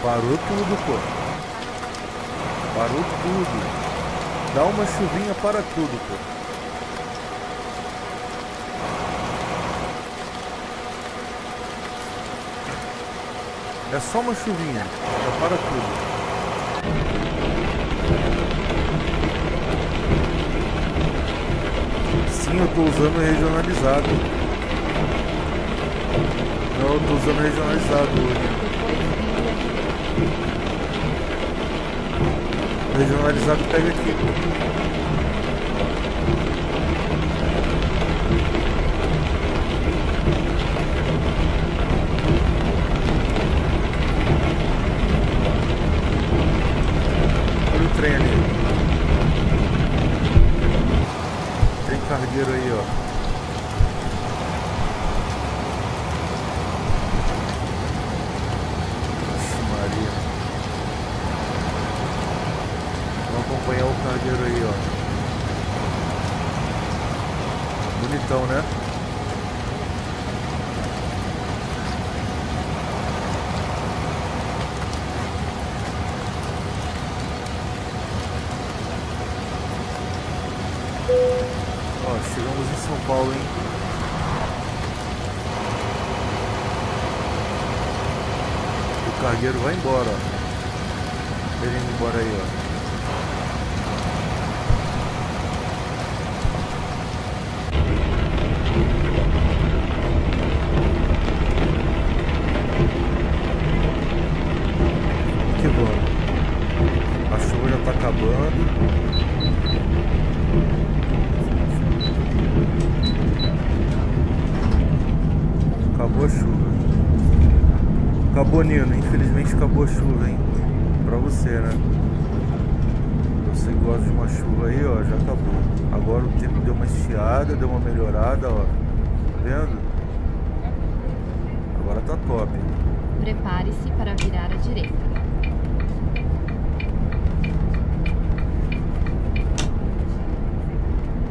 Parou tudo, pô. Parou tudo. Dá uma chuvinha para tudo, pô. É só uma chuvinha, já para tudo. Sim, eu tô usando regionalizado. Não, eu tô usando regionalizado hoje. Regionalizado pega aqui. Acompanhar o cargueiro aí, ó. Bonitão, né? Ó, chegamos em São Paulo, hein? O cargueiro vai embora, ó. Ele indo embora aí, ó. Infelizmente acabou a chuva, hein? Pra você, né? Você gosta de uma chuva aí, ó. Já acabou. Agora o tempo deu uma estiada, deu uma melhorada, ó. Tá vendo? Agora tá top. Prepare-se para virar à direita.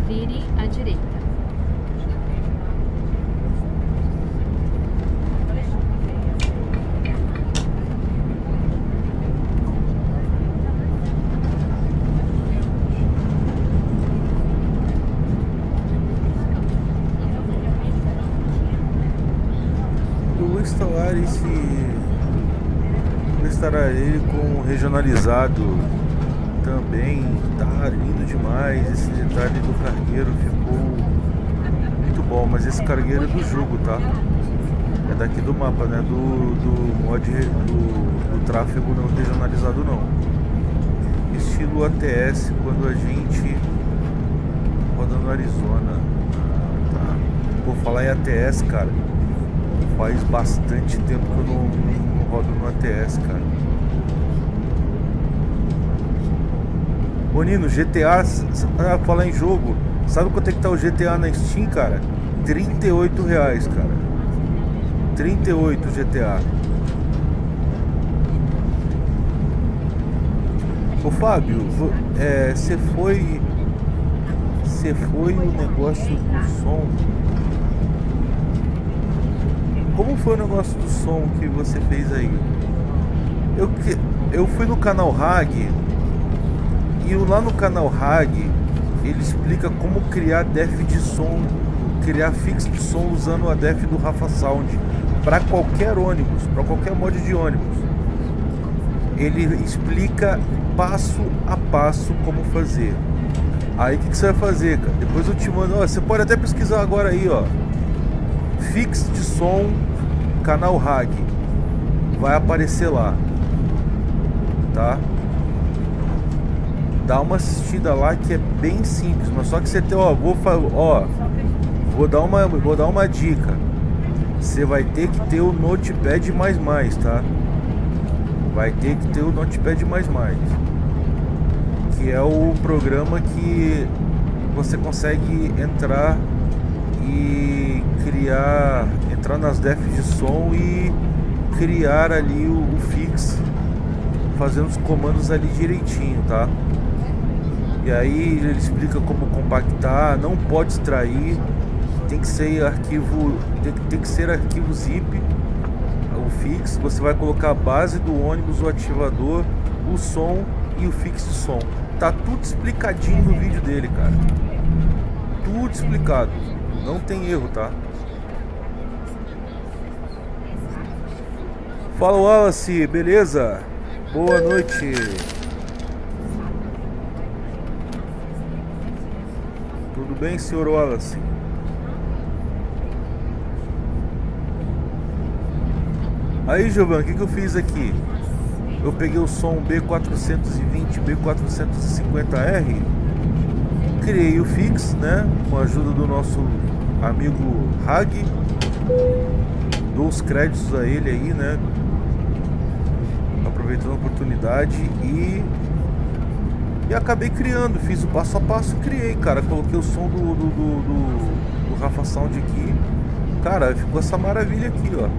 Vire à direita. Eu vou instalar esse. Vou instalar ele com regionalizado também. Tá lindo demais. Esse detalhe do cargueiro ficou muito bom. Mas esse cargueiro é do jogo, tá? É daqui do mapa, né? Do, do mod do, do tráfego não regionalizado não. Estilo ATS quando a gente roda no Arizona. Tá. Vou falar em ATS, cara. Faz bastante tempo que eu não, não rodo no ATS, cara. Ô Nino, GTA, ah, falar em jogo, sabe quanto é que tá o GTA na Steam, cara? 38 reais, cara. 38 GTA. Ô Fábio, vo- é, você foi. Você foi o negócio do som. Como foi o negócio do som que você fez aí? Eu, eu fui no canal Hag e lá no canal Hag ele explica como criar def de som, criar fix de som usando a def do Rafa Sound para qualquer ônibus, para qualquer mod de ônibus. Ele explica passo a passo como fazer. Aí o que, que você vai fazer, cara? Depois eu te mando. Ó, você pode até pesquisar agora aí, ó. Fix de som, canal Hag. Vai aparecer lá. Tá? Dá uma assistida lá que é bem simples, mas só que você tem, ó, vou ó, vou dar uma vou dar uma dica. Você vai ter que ter o Notepad mais mais, tá? Vai ter que ter o Notepad mais mais. Que é o programa que você consegue entrar e criar, entrar nas defs de som e criar ali o, o fix, fazendo os comandos ali direitinho, tá? E aí ele explica como compactar, não pode extrair, tem que ser arquivo, tem, tem que ser arquivo zip, o fix, você vai colocar a base do ônibus, o ativador, o som e o fix de som. Tá tudo explicadinho no vídeo dele, cara. Tudo explicado. Não tem erro, tá? Fala Wallace, beleza? Boa noite. Tudo bem, senhor Wallace? Aí, Giovanni, o que, que eu fiz aqui? Eu peguei o som B420, B450R, criei o fix, né? Com a ajuda do nosso amigo Hag. Dou os créditos a ele aí, né? Aproveitando a oportunidade e e acabei criando, fiz o passo a passo, criei, cara. Coloquei o som do, do, do, do, do Rafa Sound aqui. Cara, ficou essa maravilha aqui, ó.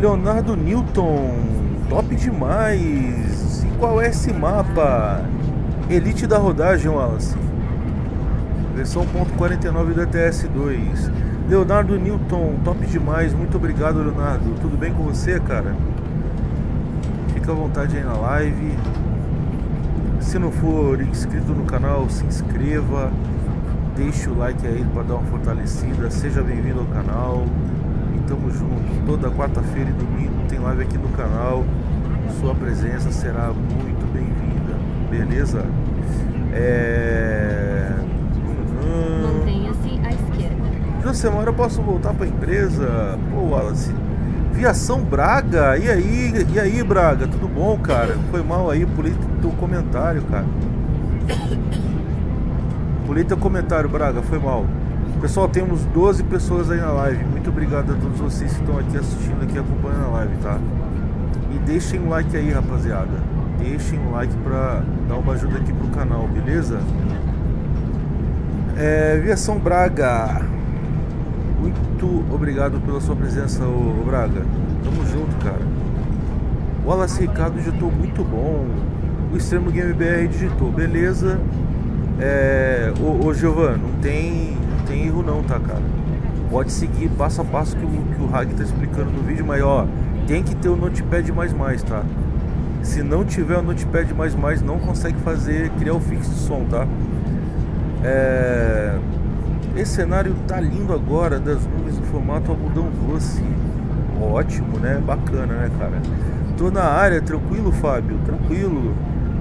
Leonardo Newton, top demais. E qual é esse mapa? Elite da rodagem, Wallace. Versão .49 do ETS2. Leonardo Newton, top demais. Muito obrigado, Leonardo. Tudo bem com você, cara? Fica à vontade aí na live. Se não for inscrito no canal, se inscreva. Deixe o like aí para dar uma fortalecida. Seja bem-vindo ao canal tamo junto. Toda quarta-feira e domingo tem live aqui no canal. Sua presença será muito bem-vinda. Beleza? É. Mantenha-se à esquerda. Josemar, eu posso voltar pra empresa? Pô, Wallace. Viação Braga, e aí, e aí, Braga, tudo bom, cara? Foi mal aí, pulei teu comentário, cara. Pulei teu comentário, Braga, foi mal. Pessoal, temos 12 pessoas aí na live. Muito obrigado a todos vocês que estão aqui assistindo, aqui acompanhando a live, tá? E deixem um like aí, rapaziada. Deixem um like pra dar uma ajuda aqui pro canal, beleza? É, Viação Braga. Muito obrigado pela sua presença, ô, Braga. Tamo junto, cara. O Wallace Ricardo digitou muito bom. O Extremo Game BR digitou, beleza. É, ô, ô Giovanni, não tem tem erro não, tá, cara? Pode seguir passo a passo que o, que o Hag tá explicando no vídeo, mas ó, tem que ter o Notepad++, tá? Se não tiver o Notepad++, não consegue fazer, criar o fixo de som, tá? É... Esse cenário tá lindo agora, das nuvens no formato algodão doce. Ótimo, né? Bacana, né, cara? Tô na área, tranquilo, Fábio? Tranquilo.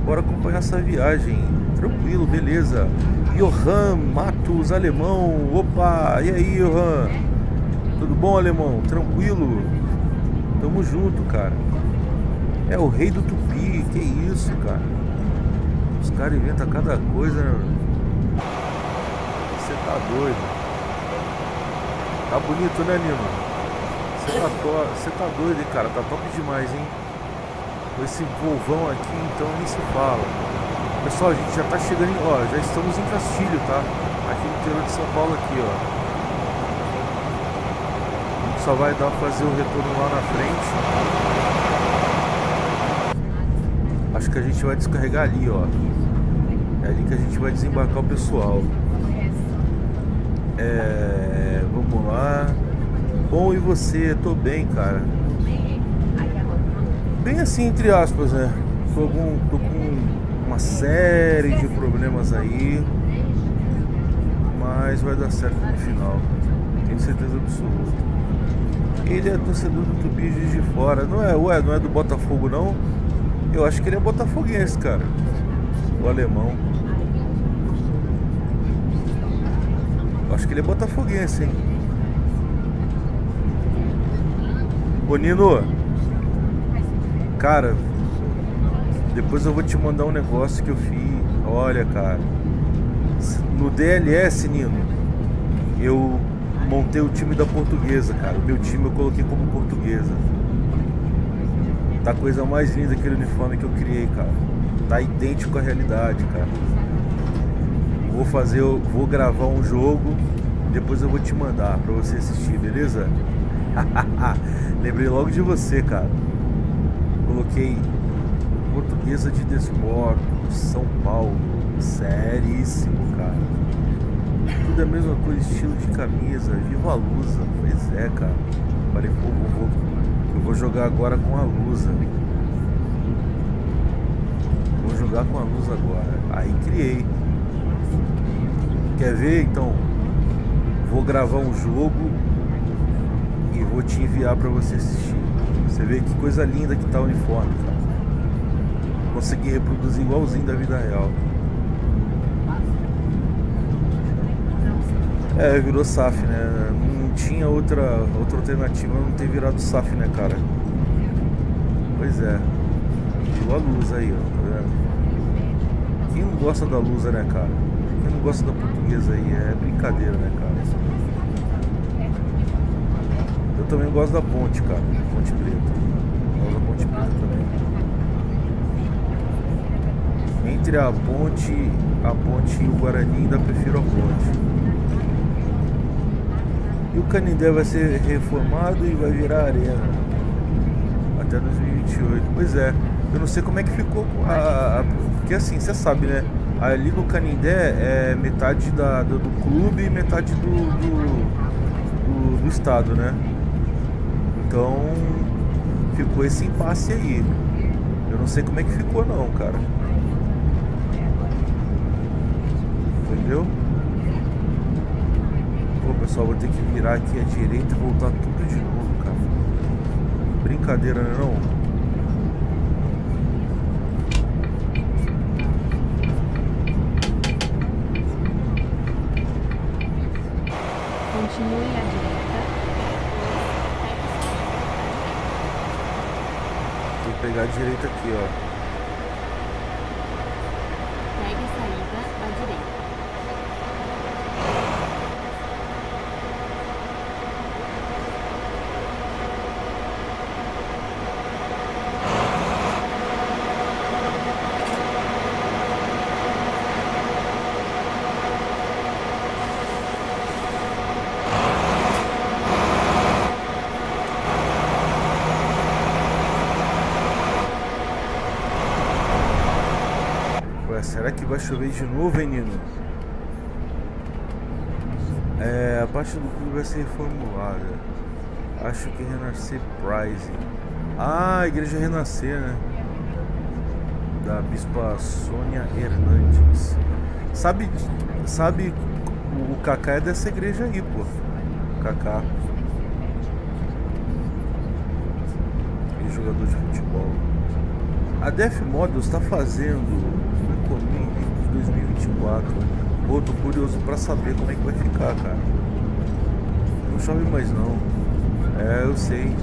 Bora acompanhar essa viagem. Tranquilo, beleza. Johan Matos, alemão. Opa, e aí, Johan? Tudo bom, alemão? Tranquilo? Tamo junto, cara. É o rei do tupi, que isso, cara. Os caras inventam cada coisa. Você tá doido. Tá bonito, né, Nino? Você tá, to... tá doido, hein, cara. Tá top demais, hein? Com esse volvão aqui, então nem se fala. Pessoal, a gente já tá chegando, ó, já estamos em Castilho, tá? Aqui no interior de São Paulo aqui, ó. A gente só vai dar fazer o retorno lá na frente. Acho que a gente vai descarregar ali, ó. É ali que a gente vai desembarcar o pessoal. É, vamos lá. Bom, e você? Tô bem, cara. Bem assim, entre aspas, né? Tô com, tô com uma série de problemas aí, mas vai dar certo no final, tenho certeza absoluta. Ele é torcedor do Tupi de fora, não é, ué, não é do Botafogo não? Eu acho que ele é botafoguense, cara. O alemão. Acho que ele é botafoguense, hein? Ô Nino, cara, depois eu vou te mandar um negócio que eu fiz. Olha, cara. No DLS, Nino, eu montei o time da portuguesa, cara. O meu time eu coloquei como portuguesa. Tá a coisa mais linda aquele uniforme que eu criei, cara. Tá idêntico à realidade, cara. Vou fazer, vou gravar um jogo, depois eu vou te mandar pra você assistir, beleza? Lembrei logo de você, cara. Coloquei Portuguesa de Desporto, São Paulo. Seríssimo, cara. da mesma cor, estilo de camisa. Viva a Lusa. Pois é, cara. Falei, pô, eu vou, eu vou jogar agora com a Lusa. Vou jogar com a luz agora. Aí criei. Quer ver? Então, vou gravar um jogo e vou te enviar para você assistir. Você vê que coisa linda que tá o uniforme, cara. Consegui reproduzir igualzinho da vida real. É, virou SAF, né? Não tinha outra, outra alternativa não ter virado SAF, né, cara? Pois é. Viu a luz aí, ó, tá vendo? Quem não gosta da luz, né, cara? Quem não gosta da aí é brincadeira, né, cara? Eu também gosto da ponte, cara. Ponte preta. Gosto da ponte preta também. Entre a ponte, a ponte e o Guarani, ainda prefiro a ponte. E o Canindé vai ser reformado e vai virar arena. Até 2028. Pois é. Eu não sei como é que ficou a porque assim, você sabe, né? Ali no Canindé é metade da, do, do clube e metade do, do, do, do estado, né? Então ficou esse impasse aí. Eu não sei como é que ficou não, cara. Entendeu? Pô, pessoal, vou ter que virar aqui à direita e voltar tudo de novo, cara. Brincadeira, né não? Tem que pegar a direita aqui, ó. Pegue a saída à direita. Ué, será que vai chover de novo, hein, Nino? É, a parte do clube vai ser reformulada. Acho que Renascer Prize. Ah, a igreja Renascer, né? Da Bispa Sônia Hernandes. Sabe, sabe, o, Kaká é dessa igreja aí, pô. Kaká. E jogador de futebol. A Def Models está fazendo 2024. Pô, tô curioso pra saber como é que vai ficar, cara. Não chove mais não. É, eu sei.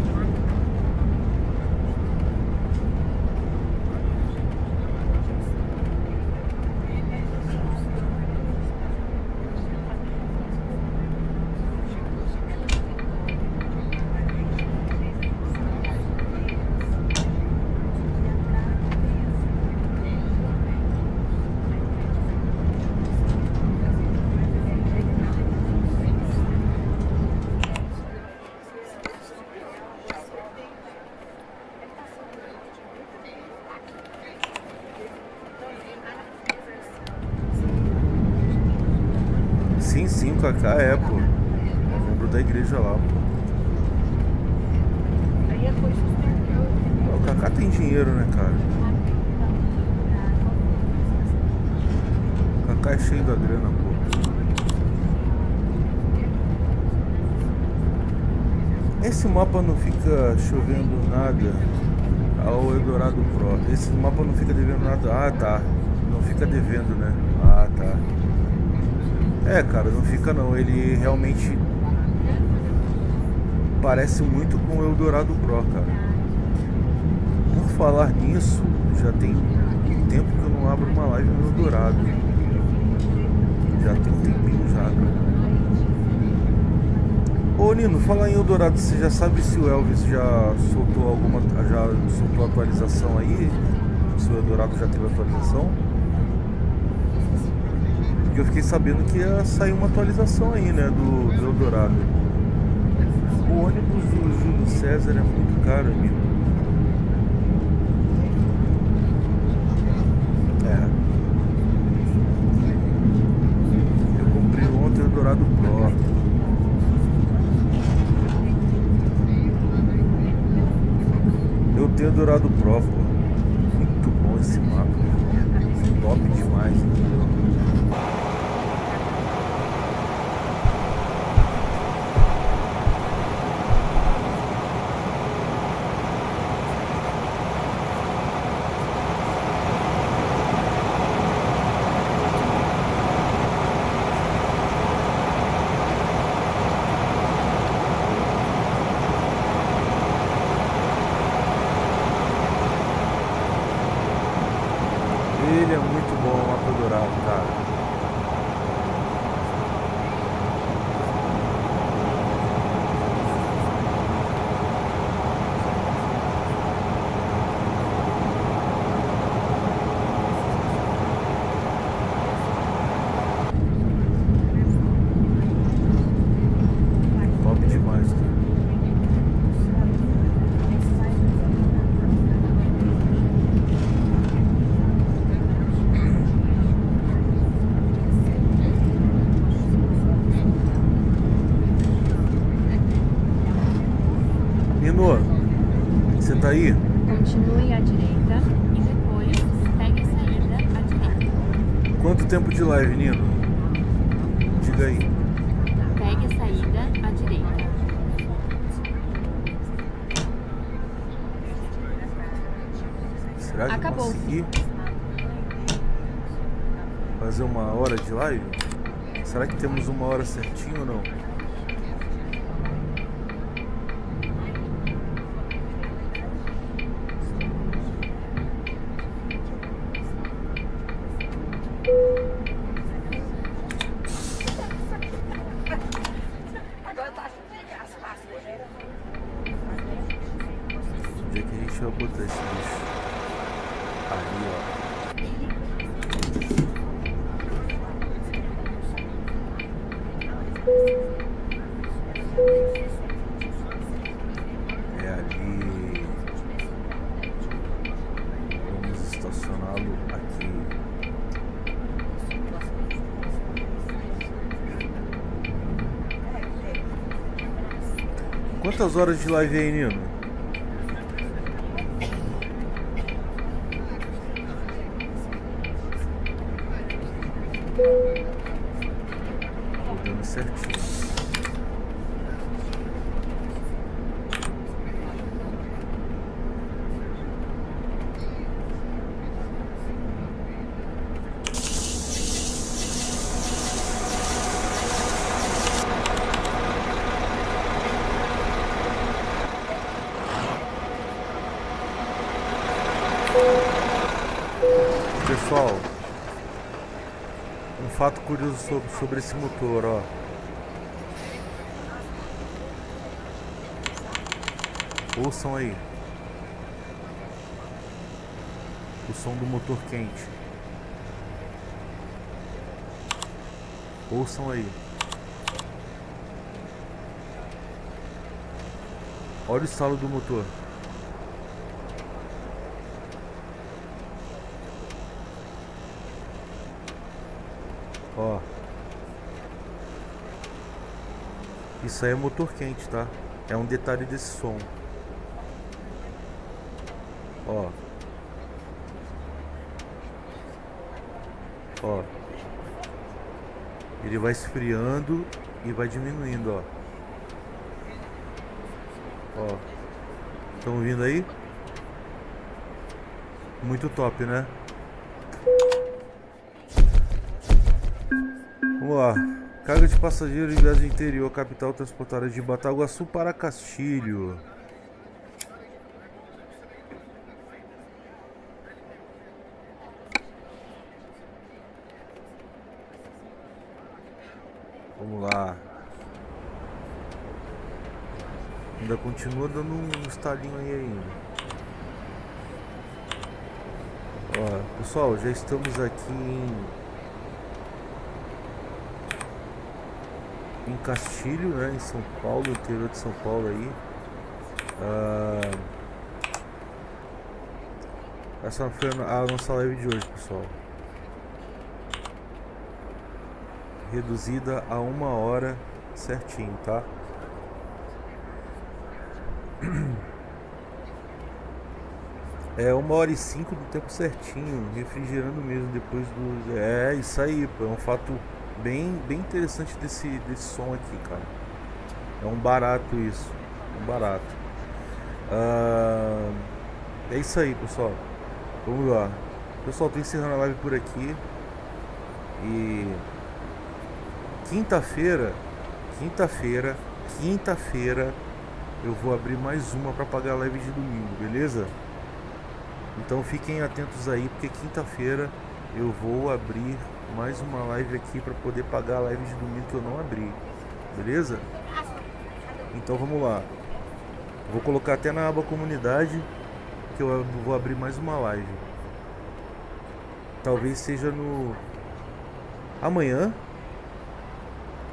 Sim, sim, o Kaká é, pô. É membro da igreja lá, pô. O Kaká tem dinheiro, né, cara? O Kaká é cheio da grana, pô. Esse mapa não fica chovendo nada ao Eldorado Pro. Esse mapa não fica devendo nada. Ah, tá. Não fica devendo, né? Ah, tá. É, cara, não fica não. Ele realmente parece muito com o Eldorado Pro, cara. Por falar nisso, já tem tempo que eu não abro uma live no Eldorado. Já tem um tempinho já, cara. Ô Nino, falar em Eldorado, você já sabe se o Elvis já soltou alguma. já soltou atualização aí? Se o Eldorado já teve atualização? Porque eu fiquei sabendo que ia sair uma atualização aí, né, do, do Eldorado. O ônibus do Júlio César é muito caro, amigo. É. Eu comprei ontem o Eldorado Dourado Pro. Eu tenho Dourado Pro, pô. Muito bom esse mapa. Top demais, entendeu? Ele é muito bom, o mapa dourado, cara. Top demais, cara. Nino, você tá aí? Continue à direita e depois pegue a saída à direita. Quanto tempo de live, Nino? Diga aí. Pegue a saída à direita. Será que Acabou. consegui fazer uma hora de live? Será que temos uma hora certinho ou não? Quantas horas de live aí, Nino? Tô dando certinho. Pessoal, um fato curioso sobre, sobre esse motor, ó. Ouçam aí. O som do motor quente. Ouçam aí. Olha o estalo do motor. Ó. Isso aí é motor quente, tá? É um detalhe desse som. Ó. Ó. Ele vai esfriando e vai diminuindo, ó. Ó. Estão ouvindo aí? Muito top, né? De passageiros de viagem interior, capital transportada de Bataguaçu para Castilho. Vamos lá. Ainda continua dando um estalinho aí ainda. Ó, pessoal, já estamos aqui em em Castilho, né, em São Paulo, interior de São Paulo aí. Ah, essa foi a nossa live de hoje, pessoal. reduzida a uma hora certinho, tá? É uma hora e cinco do tempo certinho, refrigerando mesmo depois do. É isso aí, é um fato bem, bem interessante desse, desse som aqui, cara. É um barato isso, um barato. Ah, é isso aí, pessoal. Vamos lá. Pessoal, tô encerrando a live por aqui. E quinta-feira, quinta-feira, quinta-feira eu vou abrir mais uma para pagar a live de domingo, beleza? Então fiquem atentos aí, porque quinta-feira eu vou abrir mais uma live aqui para poder pagar a live de domingo que eu não abri. Beleza? Então vamos lá. Vou colocar até na aba comunidade que eu vou abrir mais uma live. Talvez seja no amanhã.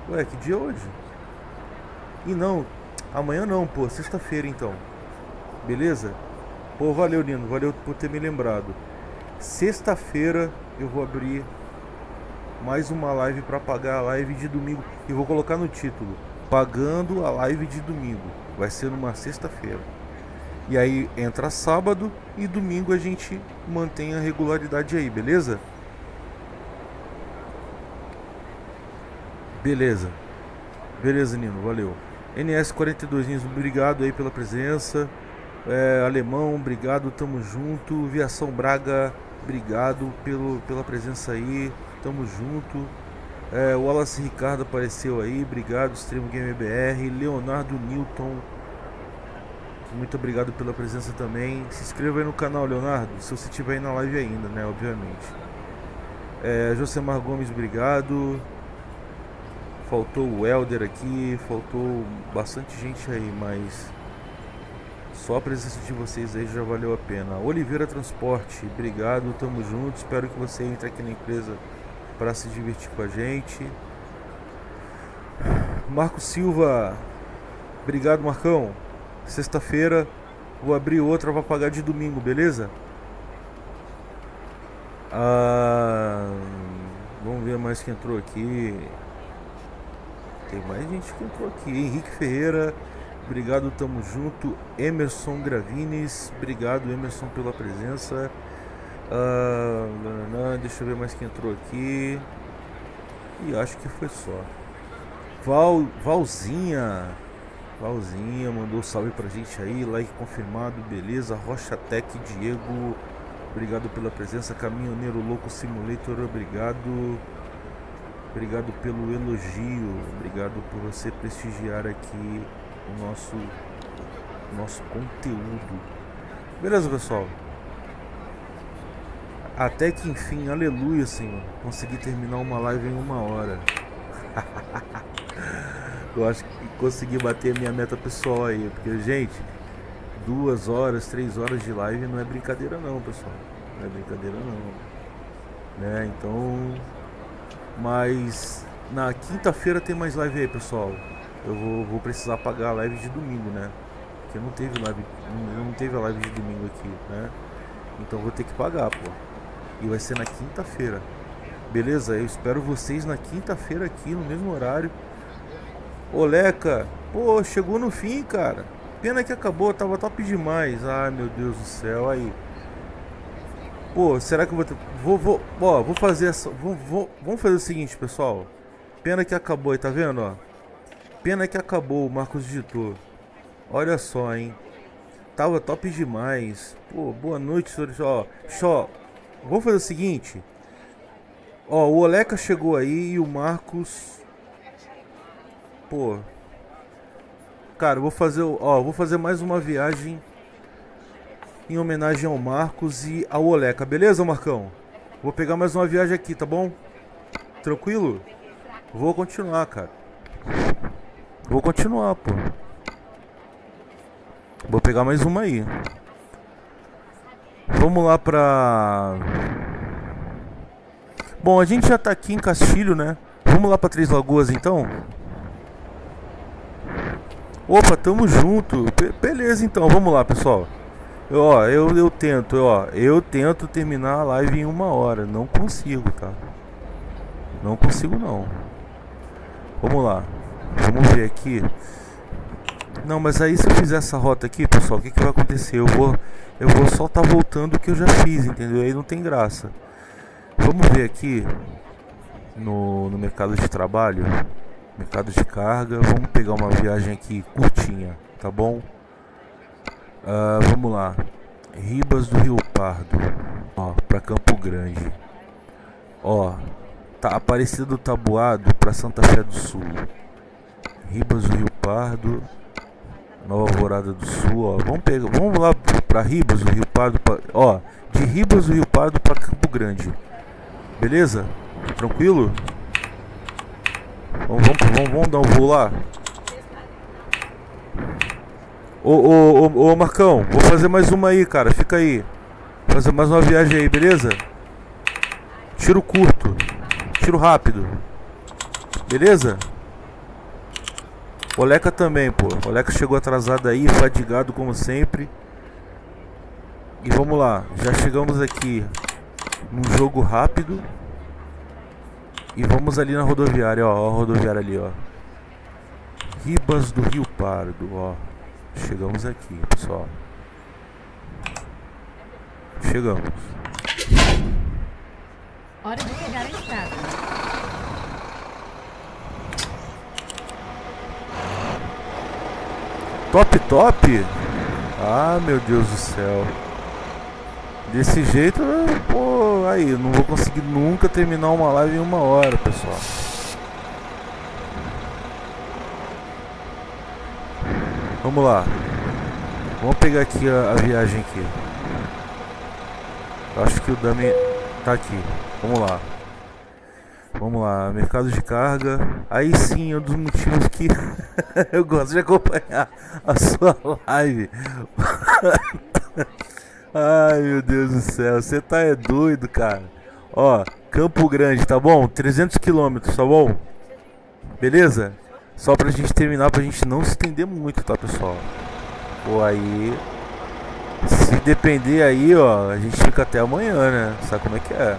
Ué, que dia é hoje? E não, amanhã não, pô, sexta-feira então. Beleza? Pô, valeu, Nino. Valeu por ter me lembrado. Sexta-feira eu vou abrir mais uma live para pagar a live de domingo. E vou colocar no título: Pagando a live de domingo. Vai ser numa sexta-feira. E aí entra sábado e domingo a gente mantém a regularidade aí, beleza? Beleza. Beleza, Nino. Valeu. NS42 obrigado aí pela presença. É, Alemão, obrigado, tamo junto. Viação Braga, obrigado pelo, pela presença aí, tamo junto. É, o Wallace Ricardo apareceu aí, obrigado, Extremo Game BR. Leonardo Newton, muito obrigado pela presença também. Se inscreva aí no canal, Leonardo, se você estiver aí na live ainda, né, obviamente. É, Josemar Gomes, obrigado. Faltou o Elder aqui, faltou bastante gente aí, mas só a presença de vocês aí já valeu a pena. Oliveira Transporte, obrigado, tamo junto. Espero que você entre aqui na empresa para se divertir com a gente. Marco Silva, obrigado, Marcão. Sexta-feira vou abrir outra para pagar de domingo, beleza? Ah, vamos ver mais que entrou aqui. Tem mais gente que entrou aqui. Henrique Ferreira. Obrigado, tamo junto. Emerson Gravines, obrigado Emerson pela presença. Uh, deixa eu ver mais quem entrou aqui. E acho que foi só. Val, Valzinha. Valzinha mandou salve pra gente aí. Like confirmado, beleza. Rocha Tech Diego. Obrigado pela presença. Caminhoneiro Louco Simulator, obrigado. Obrigado pelo elogio. Obrigado por você prestigiar aqui o nosso, nosso conteúdo. Beleza, pessoal? Até que enfim, aleluia, Senhor. Consegui terminar uma live em uma hora. Eu acho que consegui bater a minha meta pessoal aí. Porque, gente, duas horas, três horas de live não é brincadeira não, pessoal. Não é brincadeira não. Né? Então. Mas na quinta-feira tem mais live aí, pessoal eu vou, vou precisar pagar a live de domingo, né? Porque não teve live, não, não teve a live de domingo aqui, né? Então vou ter que pagar, pô. E vai ser na quinta-feira. Beleza? Eu espero vocês na quinta-feira aqui no mesmo horário. Oleca, pô, chegou no fim, cara. Pena que acabou, tava top demais. Ai, meu Deus do céu, aí. Pô, será que eu vou ter... Vou, vou, ó, vou fazer essa... Vou, vou, vamos fazer o seguinte, pessoal. Pena que acabou aí, tá vendo, ó? Pena que acabou, o Marcos digitou. Olha só, hein. Tava top demais. Pô, boa noite, senhores. Ó, só. Vamos fazer o seguinte. Ó, o Oleca chegou aí e o Marcos. Pô. Cara, vou fazer, ó, vou fazer mais uma viagem em homenagem ao Marcos e ao Oleca, beleza, Marcão? Vou pegar mais uma viagem aqui, tá bom? Tranquilo? Vou continuar, cara. Vou continuar, pô. Vou pegar mais uma aí. Vamos lá pra. Bom, a gente já tá aqui em Castilho, né? Vamos lá pra Três Lagoas então? Opa, tamo junto. beleza então, vamos lá, pessoal. Eu, ó, eu, eu tento, ó, eu tento terminar a live em uma hora. Não consigo, tá? Não consigo não. Vamos lá. Vamos ver aqui. Não, mas aí se eu fizer essa rota aqui, pessoal, o que, que vai acontecer? Eu vou, eu vou só estar tá voltando o que eu já fiz, entendeu? Aí não tem graça. Vamos ver aqui no, no mercado de trabalho, mercado de carga. Vamos pegar uma viagem aqui curtinha, tá bom? Uh, vamos lá. Ribas do Rio Pardo, ó, para Campo Grande. Ó, tá Aparecido Tabuado para Santa Fé do Sul. Ribas do Rio Pardo, Nova Alvorada do Sul, ó. Vamos pegar, vamos lá para Ribas do Rio Pardo, pra, ó, de Ribas do Rio Pardo para Campo Grande. Beleza? Tranquilo? Vamos, vamos, vamos, vamos dar um voo lá. Ô, ô, ô, ô, Marcão, vou fazer mais uma aí, cara. Fica aí. Fazer mais uma viagem aí, beleza? Tiro curto. Tiro rápido. Beleza? Oleca também, pô. Oleca chegou atrasado aí, fadigado como sempre. E vamos lá. Já chegamos aqui num jogo rápido. E vamos ali na rodoviária, ó. Ó a rodoviária ali, ó. Ribas do Rio Pardo, ó. Chegamos aqui, pessoal. Chegamos. Hora de pegar a estrada. Top, top? Ah, meu Deus do céu. Desse jeito, pô, aí, não vou conseguir nunca terminar uma live em uma hora, pessoal. Vamos lá. Vamos pegar aqui a, a viagem aqui. Acho que o dummy tá aqui. Vamos lá. Vamos lá, mercado de carga. Aí sim, um dos motivos que eu gosto de acompanhar a sua live. Ai, meu Deus do céu, você tá é doido, cara. Ó, Campo Grande, tá bom? 300 quilômetros, tá bom? Beleza? Só pra gente terminar, pra gente não se estender muito, tá, pessoal? Pô, aí... Se depender aí, ó, a gente fica até amanhã, né? Sabe como é que é?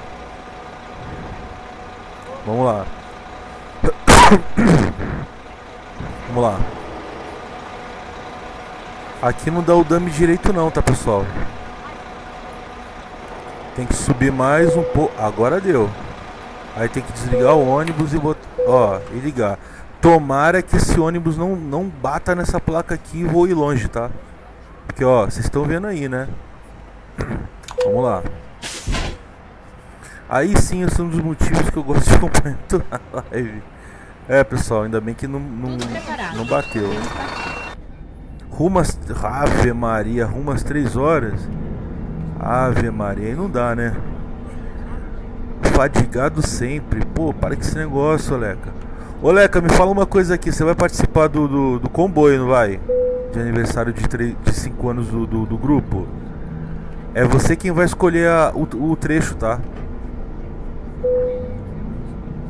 Vamos lá. Vamos lá. Aqui não dá o dummy direito não, tá, pessoal? Tem que subir mais um pouco. Agora deu. Aí tem que desligar o ônibus e botar... Ó, e ligar. Tomara que esse ônibus não, não bata nessa placa aqui e voe longe, tá? Porque, ó, vocês estão vendo aí, né? Vamos lá. Aí sim, esse é um dos motivos que eu gosto de acompanhar a live. É, pessoal, ainda bem que não, não, não bateu. Rumo às... Ave Maria, rumo às 3 horas. Ave Maria, aí não dá, né? Fadigado sempre. Pô, para com esse negócio, Oleca. Ô Leca, me fala uma coisa aqui, você vai participar do, do, do comboio, não vai? De aniversário de 5 anos do, do, do, grupo. É você quem vai escolher a, o, o, trecho, tá?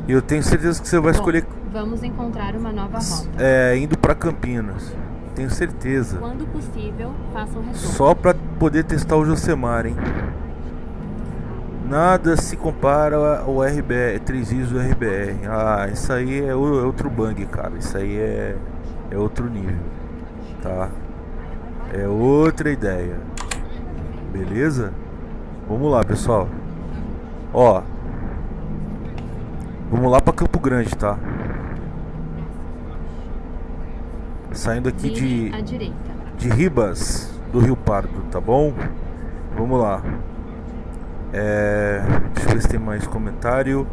E eu tenho certeza que você vai Bom, escolher. Vamos encontrar uma nova rota. É, indo para Campinas. Tenho certeza. Quando possível, faça um retorno. Só para poder testar o Josemar, hein? Nada se compara ao RBR, 3 ISO RBR. Ah, isso aí é, é outro bang, cara. Isso aí é, é outro nível, tá? É outra ideia. Beleza? Vamos lá, pessoal. Ó. Vamos lá para Campo Grande, tá? Saindo aqui de de Ribas do Rio Pardo, tá bom? Vamos lá. É, deixa eu ver se tem mais comentário.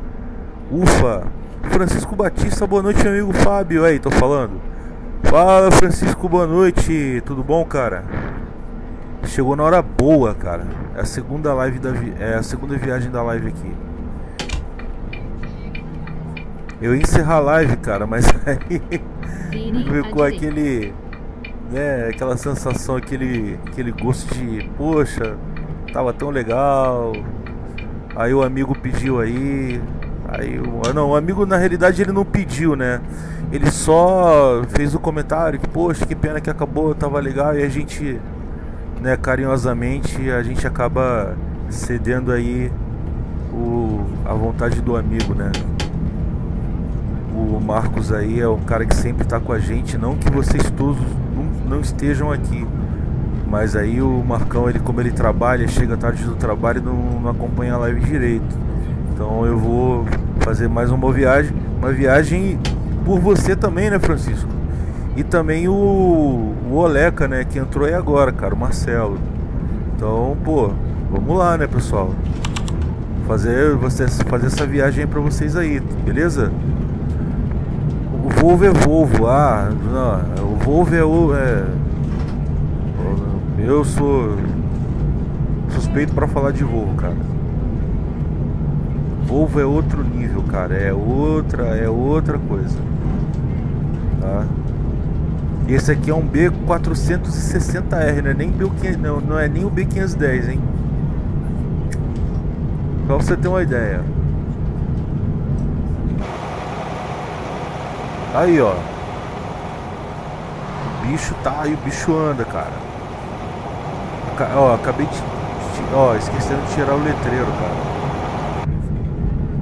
Ufa! Francisco Batista, boa noite, meu amigo Fábio. Aí, tô falando. Fala, Francisco, boa noite. Tudo bom, cara? Chegou na hora boa, cara. É a segunda live da vi... é a segunda viagem da live aqui. Eu ia encerrar a live, cara, mas aí ficou aquele né, aquela sensação, aquele aquele gosto de, poxa, tava tão legal. Aí o amigo pediu aí. Aí o. Não, o amigo na realidade ele não pediu, né? Ele só fez o comentário que, poxa, que pena que acabou, tava legal, e a gente, né, carinhosamente, a gente acaba cedendo aí o, a vontade do amigo, né? O Marcos aí é um cara que sempre tá com a gente, não que vocês todos não, não estejam aqui. Mas aí o Marcão, ele como ele trabalha, chega tarde do trabalho e não, não acompanha a live direito. Então eu vou fazer mais uma viagem, uma viagem por você também, né, Francisco? E também o, o Oleca, né, que entrou aí agora, cara, o Marcelo. Então, pô, vamos lá, né, pessoal? Fazer, fazer essa viagem para vocês aí, beleza? Volvo é Volvo, ah, não, o Volvo é o. É, eu sou suspeito para falar de Volvo, cara. Volvo é outro nível, cara. É outra, é outra coisa. Tá? Esse aqui é um B460R, não é nem, B, não, não é nem o B510, hein? Pra você ter uma ideia. Aí, ó. O bicho tá aí, o bicho anda, cara. Ó, acabei de. Ó, esquecendo de tirar o letreiro, cara.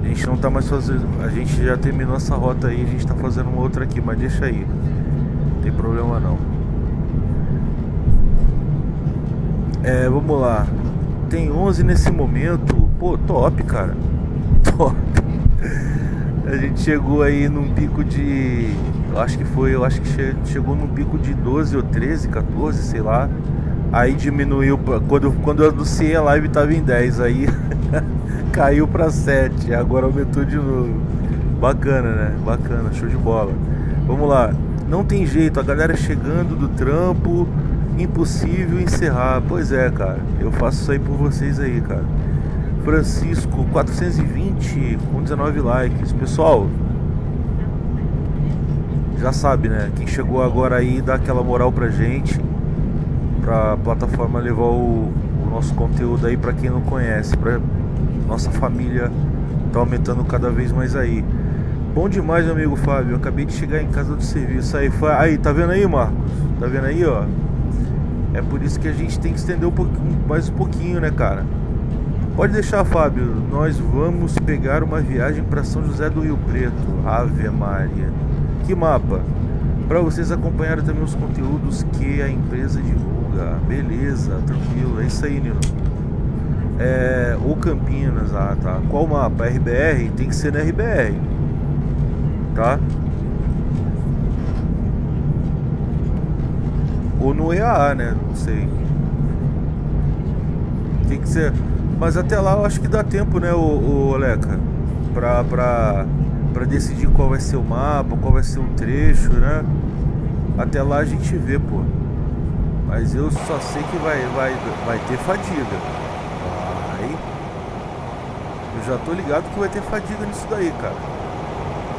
A gente não tá mais fazendo. A gente já terminou essa rota aí, a gente tá fazendo uma outra aqui, mas deixa aí. Não tem problema não. É, vamos lá. Tem 11 nesse momento. Pô, top, cara. Top. A gente chegou aí num pico de. Eu acho que foi. Eu acho que chegou num pico de 12 ou 13, 14, sei lá. Aí diminuiu. Quando, quando eu anunciei a live tava em 10. Aí caiu pra 7. Agora aumentou de novo. Bacana, né? Bacana, show de bola. Vamos lá. Não tem jeito, a galera chegando do trampo. Impossível encerrar. Pois é, cara. Eu faço isso aí por vocês aí, cara. Francisco, 420 com 19 likes. Pessoal, já sabe, né? Quem chegou agora aí, dá aquela moral pra gente para a plataforma levar o, o, nosso conteúdo aí para quem não conhece, para nossa família tá aumentando cada vez mais aí. Bom demais, meu amigo Fábio. Acabei de chegar em casa do serviço. Aí, aí, tá vendo aí, Marcos? Tá vendo aí, ó? É por isso que a gente tem que estender um pouquinho, mais um pouquinho, né, cara? Pode deixar, Fábio. Nós vamos pegar uma viagem para São José do Rio Preto. Ave Maria. Que mapa? Para vocês acompanharem também os conteúdos que a empresa divulga. Beleza, tranquilo. É isso aí, Nino. É, ou Campinas, ah tá. Qual mapa? RBR? Tem que ser na RBR. Tá? Ou no EAA, né? Não sei. Tem que ser. Mas até lá eu acho que dá tempo, né, o, o Oleca? Pra, pra, pra decidir qual vai ser o mapa, qual vai ser o trecho, né? Até lá a gente vê, pô. Mas eu só sei que vai, vai, vai ter fadiga. Vai. Eu já tô ligado que vai ter fadiga nisso daí, cara.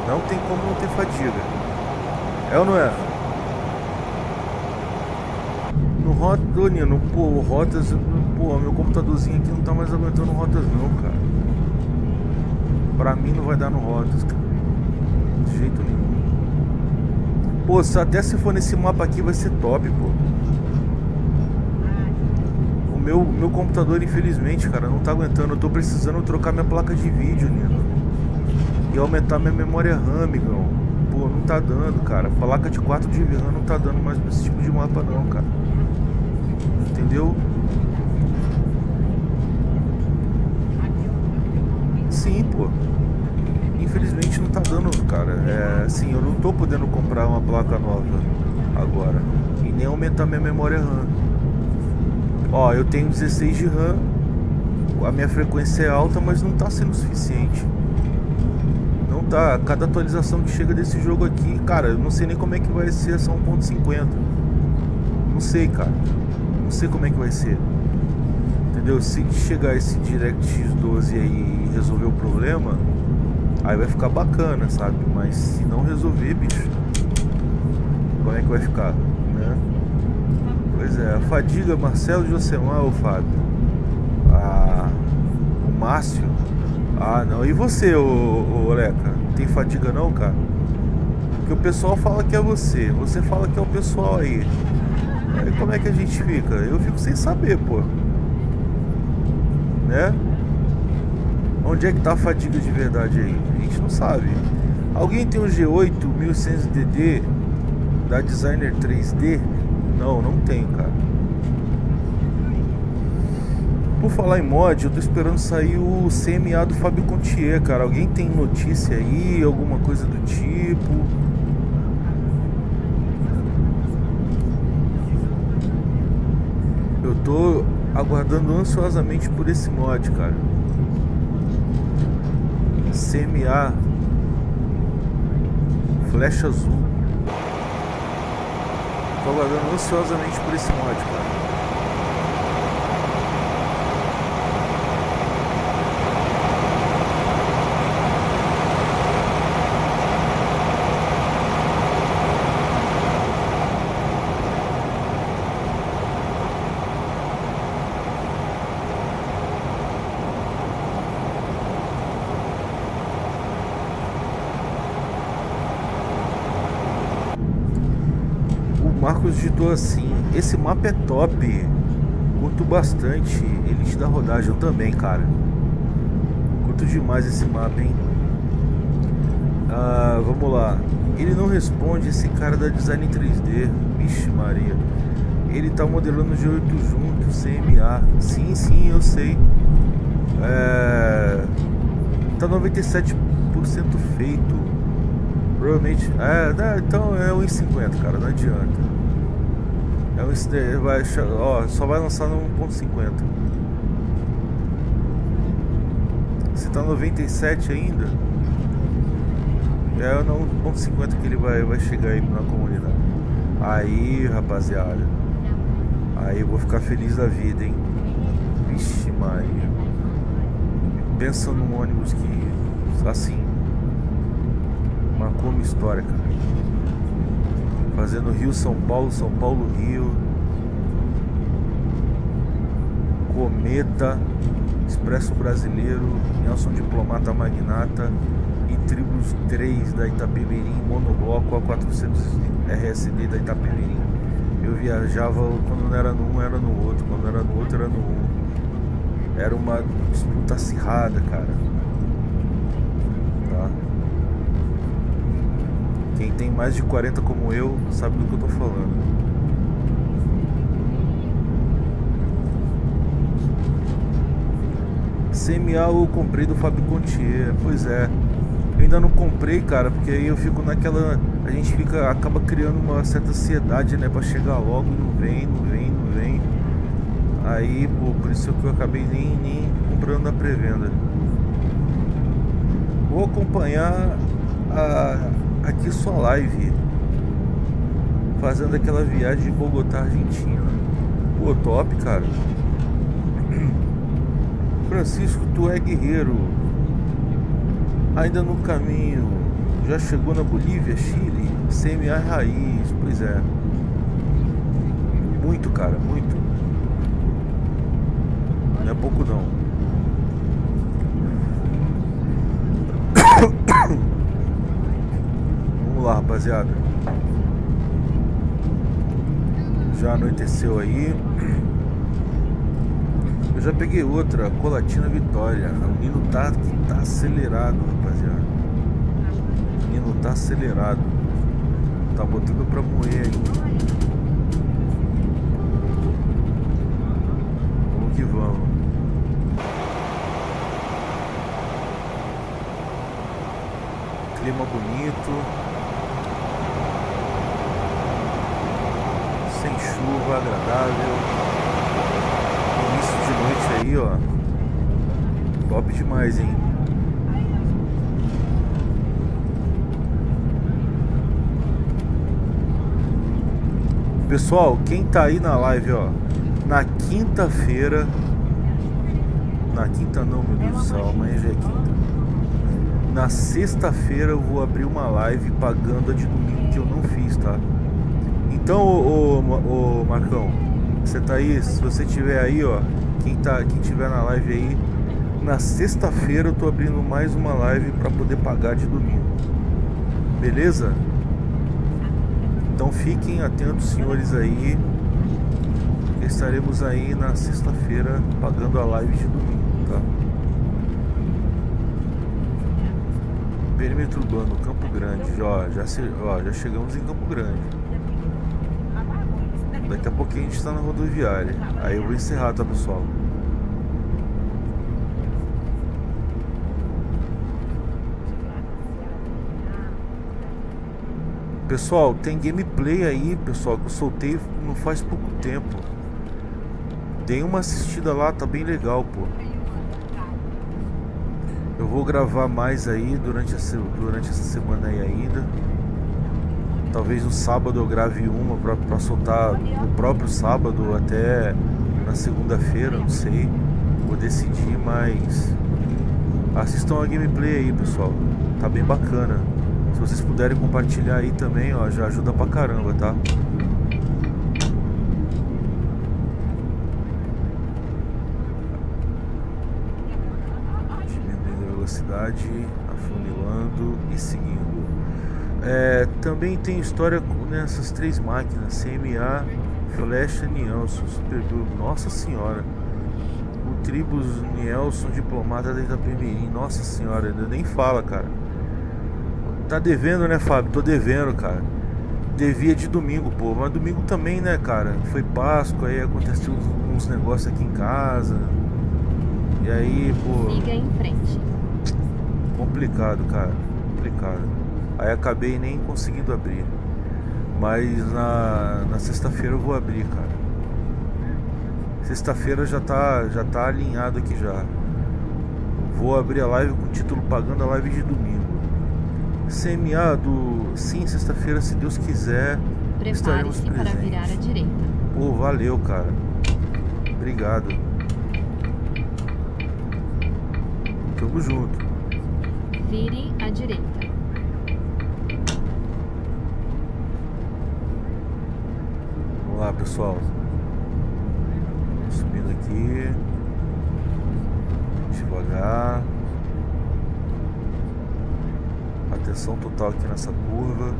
Não tem como não ter fadiga. É ou não é? No Rota, Nino, pô, Rotas, pô, meu computadorzinho aqui não tá mais aguentando Rotas não, cara. Pra mim não vai dar no Rotas, cara. De jeito nenhum. Pô, até se for nesse mapa aqui vai ser top, pô meu, meu computador, infelizmente, cara, não tá aguentando. Eu tô precisando trocar minha placa de vídeo, Nino. E aumentar minha memória RAM, amigão. Pô, não tá dando, cara. Placa de 4 de RAM não tá dando mais pra esse tipo de mapa, não, cara. Entendeu? Sim, pô. Infelizmente não tá dando, cara. É, assim, eu não tô podendo comprar uma placa nova agora. E nem aumentar minha memória RAM. Ó, eu tenho 16 de RAM, a minha frequência é alta, mas não tá sendo suficiente. Não tá, cada atualização que chega desse jogo aqui, cara, eu não sei nem como é que vai ser essa 1.50. Não sei, cara. Não sei como é que vai ser. Entendeu? Se chegar esse DirectX 12 aí e resolver o problema, aí vai ficar bacana, sabe? Mas se não resolver, bicho, como é que vai ficar, né? Pois é, a fadiga, Marcelo Josemar ou Fábio? Ah, o Márcio? Ah, não. E você, ô, ô Oleca? Tem fadiga não, cara? Porque o pessoal fala que é você, você fala que é o pessoal aí. Aí como é que a gente fica? Eu fico sem saber, pô. Né? Onde é que tá a fadiga de verdade aí? A gente não sabe. Alguém tem um G8 1100DD da Designer 3D? Não, não tenho, cara. Por falar em mod, eu tô esperando sair o CMA do Fábio Contier, cara. Alguém tem notícia aí, alguma coisa do tipo? Eu tô aguardando ansiosamente por esse mod, cara. CMA Flecha Azul. Tô aguardando ansiosamente por esse mod, cara. Marcos digitou assim: Esse mapa é top. Curto bastante. Elite da rodagem. Eu também, cara. Curto demais esse mapa, hein? Ah, vamos lá. Ele não responde esse cara da design 3D. Vixe, Maria. Ele tá modelando G8 junto, CMA. Sim, sim, eu sei. É... Tá 97% feito. Provavelmente. É, então é 1,50, cara. Não adianta. É um, vai, ó, só vai lançar no 1.50. Se tá 97 ainda, é no 1.50 que ele vai, vai chegar aí na comunidade. Aí, rapaziada. Aí eu vou ficar feliz da vida, hein? Vixe, Maria. Pensa num ônibus que, assim, marcou uma história, cara fazendo Rio São Paulo, São Paulo Rio, Cometa, Expresso Brasileiro, Nelson Diplomata Magnata e Tribos 3 da Itapemirim, monobloco A400 RSD da Itapemirim. Eu viajava quando não era no um, era no outro, quando era no outro, era no um. Era uma disputa acirrada, cara. Tem mais de 40 como eu sabe do que eu tô falando. CMA eu comprei do Fábio Contier, pois é. Eu ainda não comprei, cara, porque aí eu fico naquela. A gente fica. acaba criando uma certa ansiedade, né? Pra chegar logo, não vem, não vem, não vem. Aí, pô, por isso que eu acabei nem, nem comprando na pré-venda. Vou acompanhar a, aqui sua live fazendo aquela viagem de Bogotá, Argentina. Pô, top, cara. Francisco, tu é guerreiro. Ainda no caminho. Já chegou na Bolívia, Chile? CMA raiz, pois é. Muito, cara, muito. Não é pouco não. Lá, rapaziada. Já anoiteceu aí. Eu já peguei outra, Colatina Vitória. O Nino tá, tá acelerado, rapaziada. O Nino tá acelerado. Tá botando pra moer aí. Vamos que vamos. Clima bonito. chuva agradável. Início de noite aí, ó. Top demais, hein? Pessoal, quem tá aí na live, ó, na quinta-feira, na quinta não, meu Deus do céu, amanhã já é quinta. Na sexta-feira eu vou abrir uma live pagando a de domingo que eu não fiz, tá? Então, o, o, o Marcão, você tá aí, se você tiver aí, ó, quem tá, quem tiver na live aí, na sexta-feira eu tô abrindo mais uma live para poder pagar de domingo. Beleza? Então fiquem atentos, senhores aí. Estaremos aí na sexta-feira pagando a live de domingo, tá? Perímetro urbano, Campo Grande. Ó, já, ó, já chegamos em Campo Grande. Daqui a pouquinho a gente está na rodoviária. Aí eu vou encerrar, tá, pessoal? Pessoal, tem gameplay aí, pessoal, que eu soltei não faz pouco tempo. Dei uma assistida lá, tá bem legal, pô. Eu vou gravar mais aí durante, essa, durante essa semana aí ainda. Talvez no sábado eu grave uma pra, pra soltar no próprio sábado até na segunda-feira, não sei. Vou decidir, mas assistam a gameplay aí, pessoal. Tá bem bacana. Vocês puderem compartilhar aí também, ó, já ajuda pra caramba, tá? Diminuindo a velocidade, afunilando e seguindo. É, também tem história nessas três máquinas, CMA, Flecha, Nielson, Super Nossa senhora. O Tribus Nielson, diplomata da Itapemirim. Nossa senhora, ainda nem fala, cara. Tá devendo, né, Fábio? Tô devendo, cara. Devia de domingo, pô. Mas domingo também, né, cara? Foi Páscoa, aí aconteceu uns, negócios aqui em casa. E aí, pô. Siga em frente. Complicado, cara. Complicado. Aí acabei nem conseguindo abrir. Mas na, na sexta-feira eu vou abrir, cara. Sexta-feira já tá, já tá alinhado aqui já. Vou abrir a live com o título pagando a live de domingo. CMA do. Sim, sexta-feira, se Deus quiser. Prepare-se para virar à direita. Pô, valeu, cara. Obrigado. Tamo junto. Vire à direita. Vamos lá, pessoal. Subindo aqui. Devagar. Atenção total aqui nessa curva.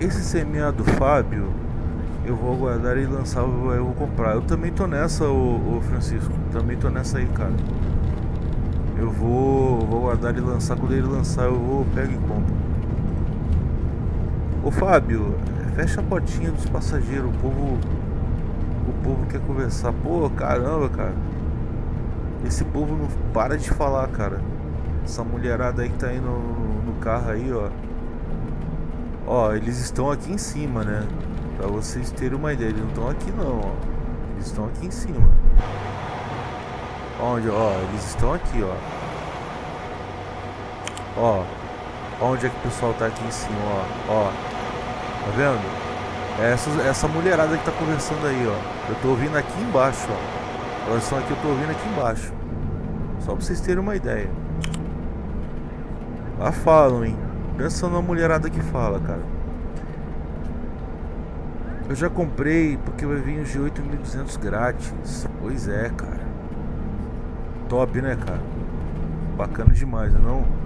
Esse CMA do Fábio, eu vou aguardar ele lançar, eu vou, comprar. Eu também tô nessa, ô Francisco. Também tô nessa aí, cara. Eu vou, vou aguardar ele lançar. Quando ele lançar, eu vou, pego e compro. Ô Fábio, fecha a portinha dos passageiros. O povo, o povo quer conversar. Pô, caramba, cara. Esse povo não para de falar, cara. Essa mulherada aí que tá no, no carro aí, ó. Ó, eles estão aqui em cima, né? Pra vocês terem uma ideia, eles não estão aqui não, ó. Eles estão aqui em cima. Onde, ó, eles estão aqui, ó. Ó, onde é que o pessoal tá aqui em cima, ó. Ó, tá vendo? É essa, essa mulherada que tá conversando aí, ó. Eu tô ouvindo aqui embaixo, ó. Elas estão aqui, eu tô ouvindo aqui embaixo. Só pra vocês terem uma ideia. Lá falam, hein? Pensa na mulherada que fala, cara. Eu já comprei porque vai vir os de 8.200 grátis. Pois é, cara. Top, né, cara? Bacana demais, né não?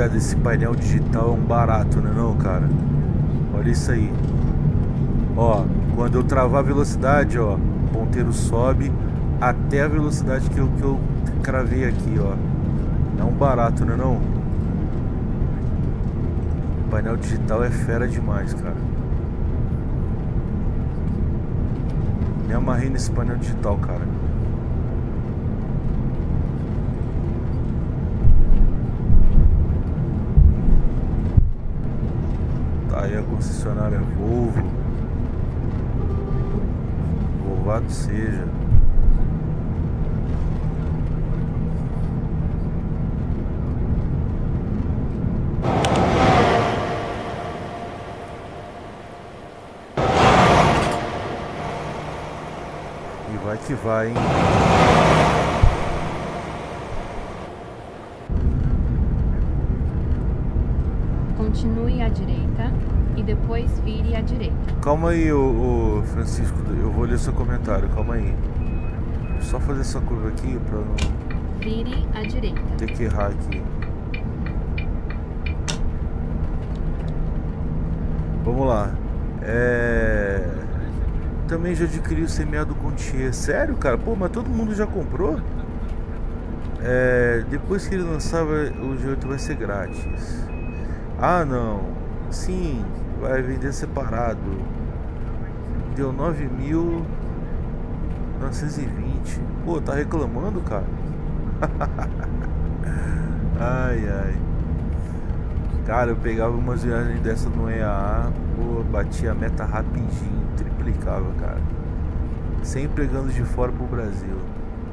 Rapaziada, esse painel digital é um barato, né não, cara? Olha isso aí. Ó, quando eu travar a velocidade, ó, o ponteiro sobe até a velocidade que eu, que eu cravei aqui, ó. É um barato, né não? O painel digital é fera demais, cara. Me amarrei nesse painel digital, cara. Tá aí a concessionária Volvo. Louvado seja. E vai que vai, hein? Continue à direita e depois vire à direita. Calma aí, ô, ô, Francisco, eu vou ler seu comentário, calma aí. Só fazer essa curva aqui pra não Vire à direita. ter que errar aqui. Vamos lá. É... Também já adquiri o semeado Contier. Sério, cara? Pô, mas todo mundo já comprou? É... Depois que ele lançar, vai- o G8 vai ser grátis. Ah, não. Sim, vai vender separado. Deu 9.920. Pô, tá reclamando, cara? ai, ai. Cara, eu pegava umas viagens dessa no EAA, pô, batia a meta rapidinho, triplicava, cara. Sempre pegando de fora pro Brasil.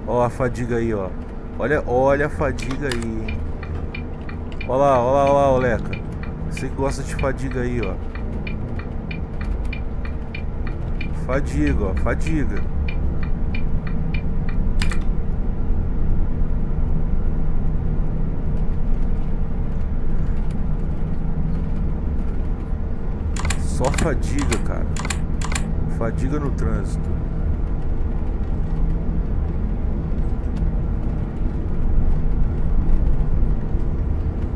Ó a fadiga aí, ó. Olha, olha a fadiga aí, hein. Ó lá, ó lá, ó lá, Oleca. Você que gosta de fadiga aí, ó. Fadiga, ó, fadiga. Só fadiga, cara. Fadiga no trânsito.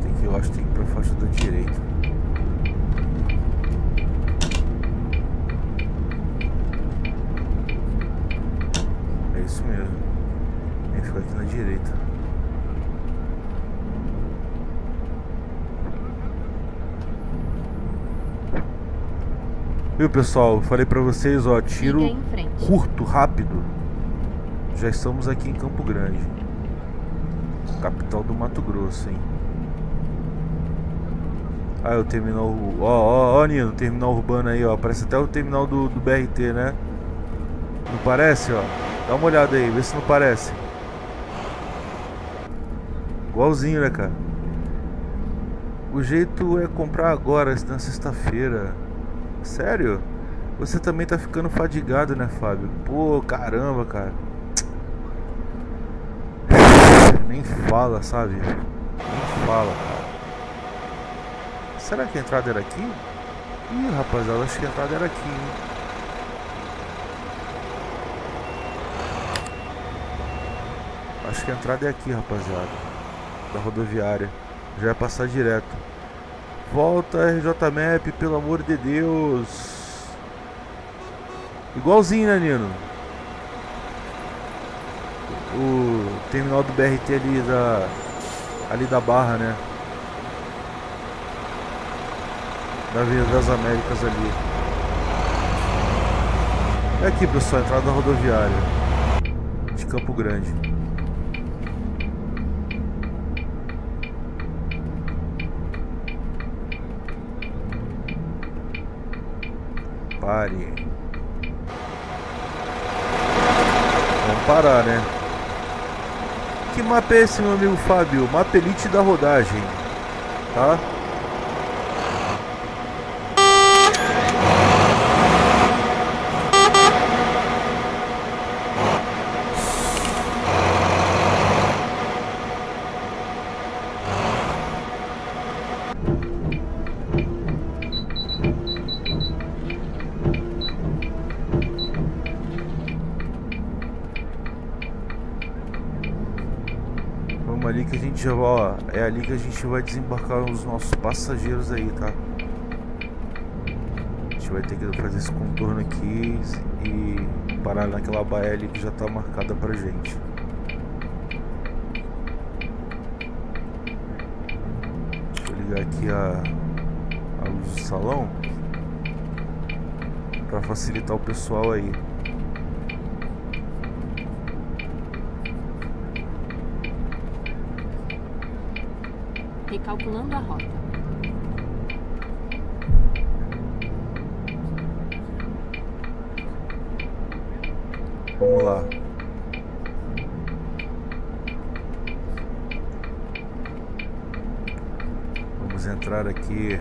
Tem que, eu acho que tem que ir pra faixa da direita. É isso mesmo. Tem que ficar aqui na direita. Viu, pessoal? Falei pra vocês, ó, tiro curto, rápido. Já estamos aqui em Campo Grande. Capital do Mato Grosso, hein? Ah, o terminal. Ó, ó, ó, Nino, terminal urbano aí, ó. Parece até o terminal do, do BRT, né? Não parece, ó? Dá uma olhada aí, vê se não parece. Igualzinho, né, cara? O jeito é comprar agora, na sexta-feira. Sério? Você também tá ficando fadigado, né, Fábio? Pô, caramba, cara. Nem fala, sabe? Nem fala, cara. Será que a entrada era aqui? Ih, rapaziada, acho que a entrada era aqui, hein? Acho que a entrada é aqui, rapaziada. Da rodoviária. Já ia passar direto. Volta RJ Map, pelo amor de Deus. Igualzinho, né, Nino? O terminal do BRT ali da. Ali da Barra, né? Da Avenida das Américas ali. É aqui, pessoal, entrada da rodoviária. De Campo Grande. Pare. Vamos parar, né? Que mapa é esse, meu amigo Fábio? Mapa Elite da rodagem. Tá? Vamos ali que a gente já vai, ó, é ali que a gente vai desembarcar os nossos passageiros aí, tá? A gente vai ter que fazer esse contorno aqui e parar naquela baia ali que já tá marcada pra gente. Deixa eu ligar aqui a, a luz do salão pra facilitar o pessoal aí. Recalculando a rota. Vamos lá. Vamos entrar aqui.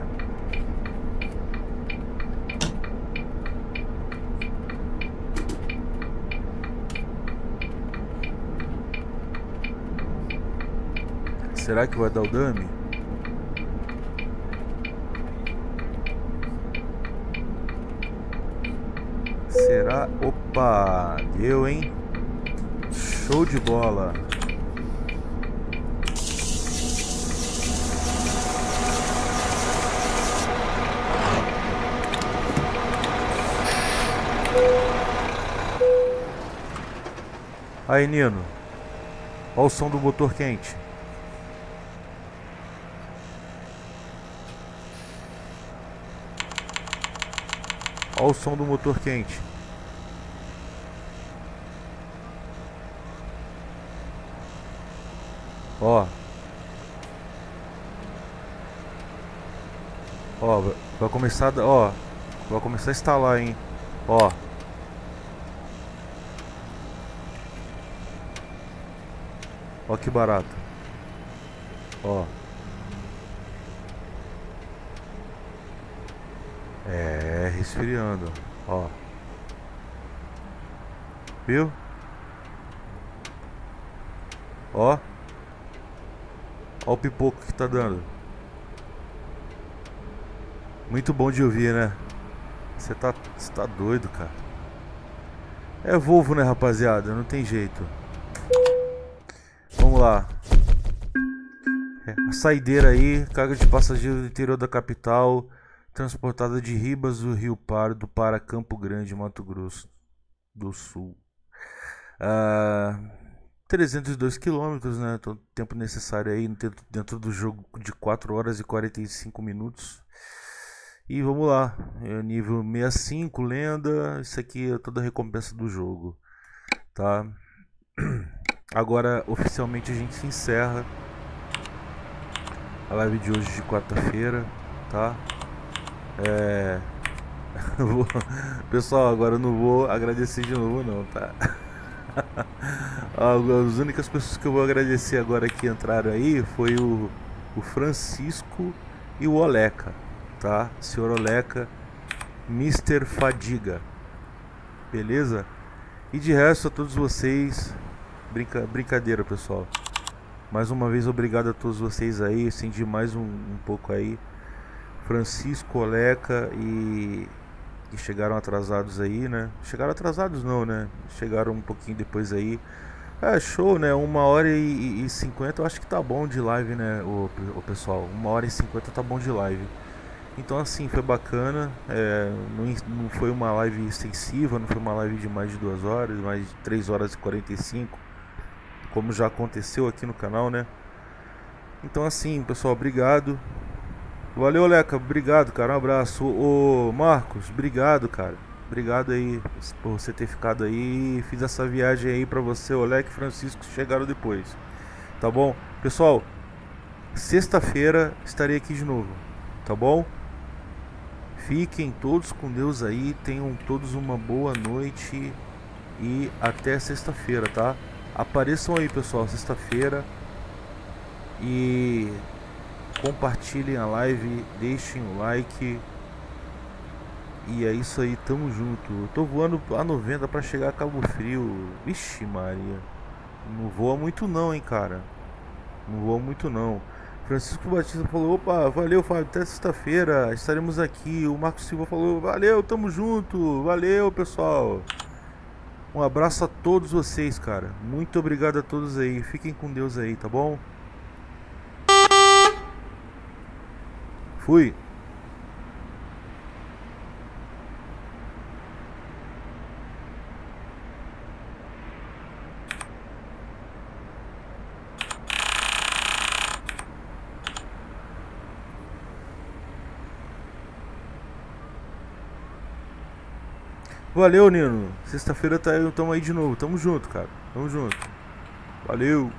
Será que vai dar o dummy? De bola! Aí, Nino. Olha o som do motor quente. Olha o som do motor quente. Ó. Ó, vai começar, ó, vai começar a instalar, hein. Ó. Ó que barato. Ó. É, resfriando. Ó. Viu? Ó. Ó o pipoco que tá dando. Muito bom de ouvir, né? Você tá, tá doido, cara. É Volvo, né, rapaziada? Não tem jeito. Vamos lá. É, a saideira aí, carga de passageiros do interior da capital, transportada de Ribas do Rio Pardo para Campo Grande, Mato Grosso do Sul. Uh, 302 quilômetros, né? O tempo necessário aí dentro, dentro do jogo de 4 horas e 45 minutos. E vamos lá, é nível 65, lenda, isso aqui é toda a recompensa do jogo, tá? Agora, oficialmente, a gente se encerra a live de hoje de quarta-feira, tá? É... Pessoal, agora eu não vou agradecer de novo não, tá? As únicas pessoas que eu vou agradecer agora que entraram aí foi o, o Francisco e o Oleca, tá? Senhor Oleca, Mr. Fadiga, beleza? E de resto a todos vocês, Brinca, brincadeira, pessoal. Mais uma vez, obrigado a todos vocês aí. Estendi mais um, um pouco aí. Francisco, Oleca e, e chegaram atrasados aí, né? Chegaram atrasados não, né? Chegaram um pouquinho depois aí. É, show, né? Uma hora e cinquenta eu acho que tá bom de live, né, o, o pessoal? Uma hora e cinquenta tá bom de live. Então assim, foi bacana. É, não, não foi uma live extensiva, não foi uma live de mais de duas horas, mais de 3 horas e 45 como já aconteceu aqui no canal, né? Então assim, pessoal, obrigado. Valeu, Leca, obrigado, cara. Um abraço. Ô, Marcos, obrigado, cara. Obrigado aí por você ter ficado aí. Fiz essa viagem aí pra você, o Leque e Francisco chegaram depois. Tá bom? Pessoal, sexta-feira estarei aqui de novo. Tá bom? Fiquem todos com Deus aí. Tenham todos uma boa noite. E até sexta-feira, tá? Apareçam aí, pessoal, sexta-feira. E compartilhem a live, deixem o like. E é isso aí, tamo junto. Eu tô voando a 90 para chegar a Cabo Frio. Vixe, Maria. Não voa muito não, hein, cara. Não voa muito não. Francisco Batista falou: opa, valeu, Fábio, até sexta-feira estaremos aqui. O Marcos Silva falou: valeu, tamo junto, valeu, pessoal. Um abraço a todos vocês, cara. Muito obrigado a todos aí. Fiquem com Deus aí, tá bom? Fui. Valeu, Nino. Sexta-feira tá, tamo aí de novo. Tamo junto, cara. Tamo junto. Valeu.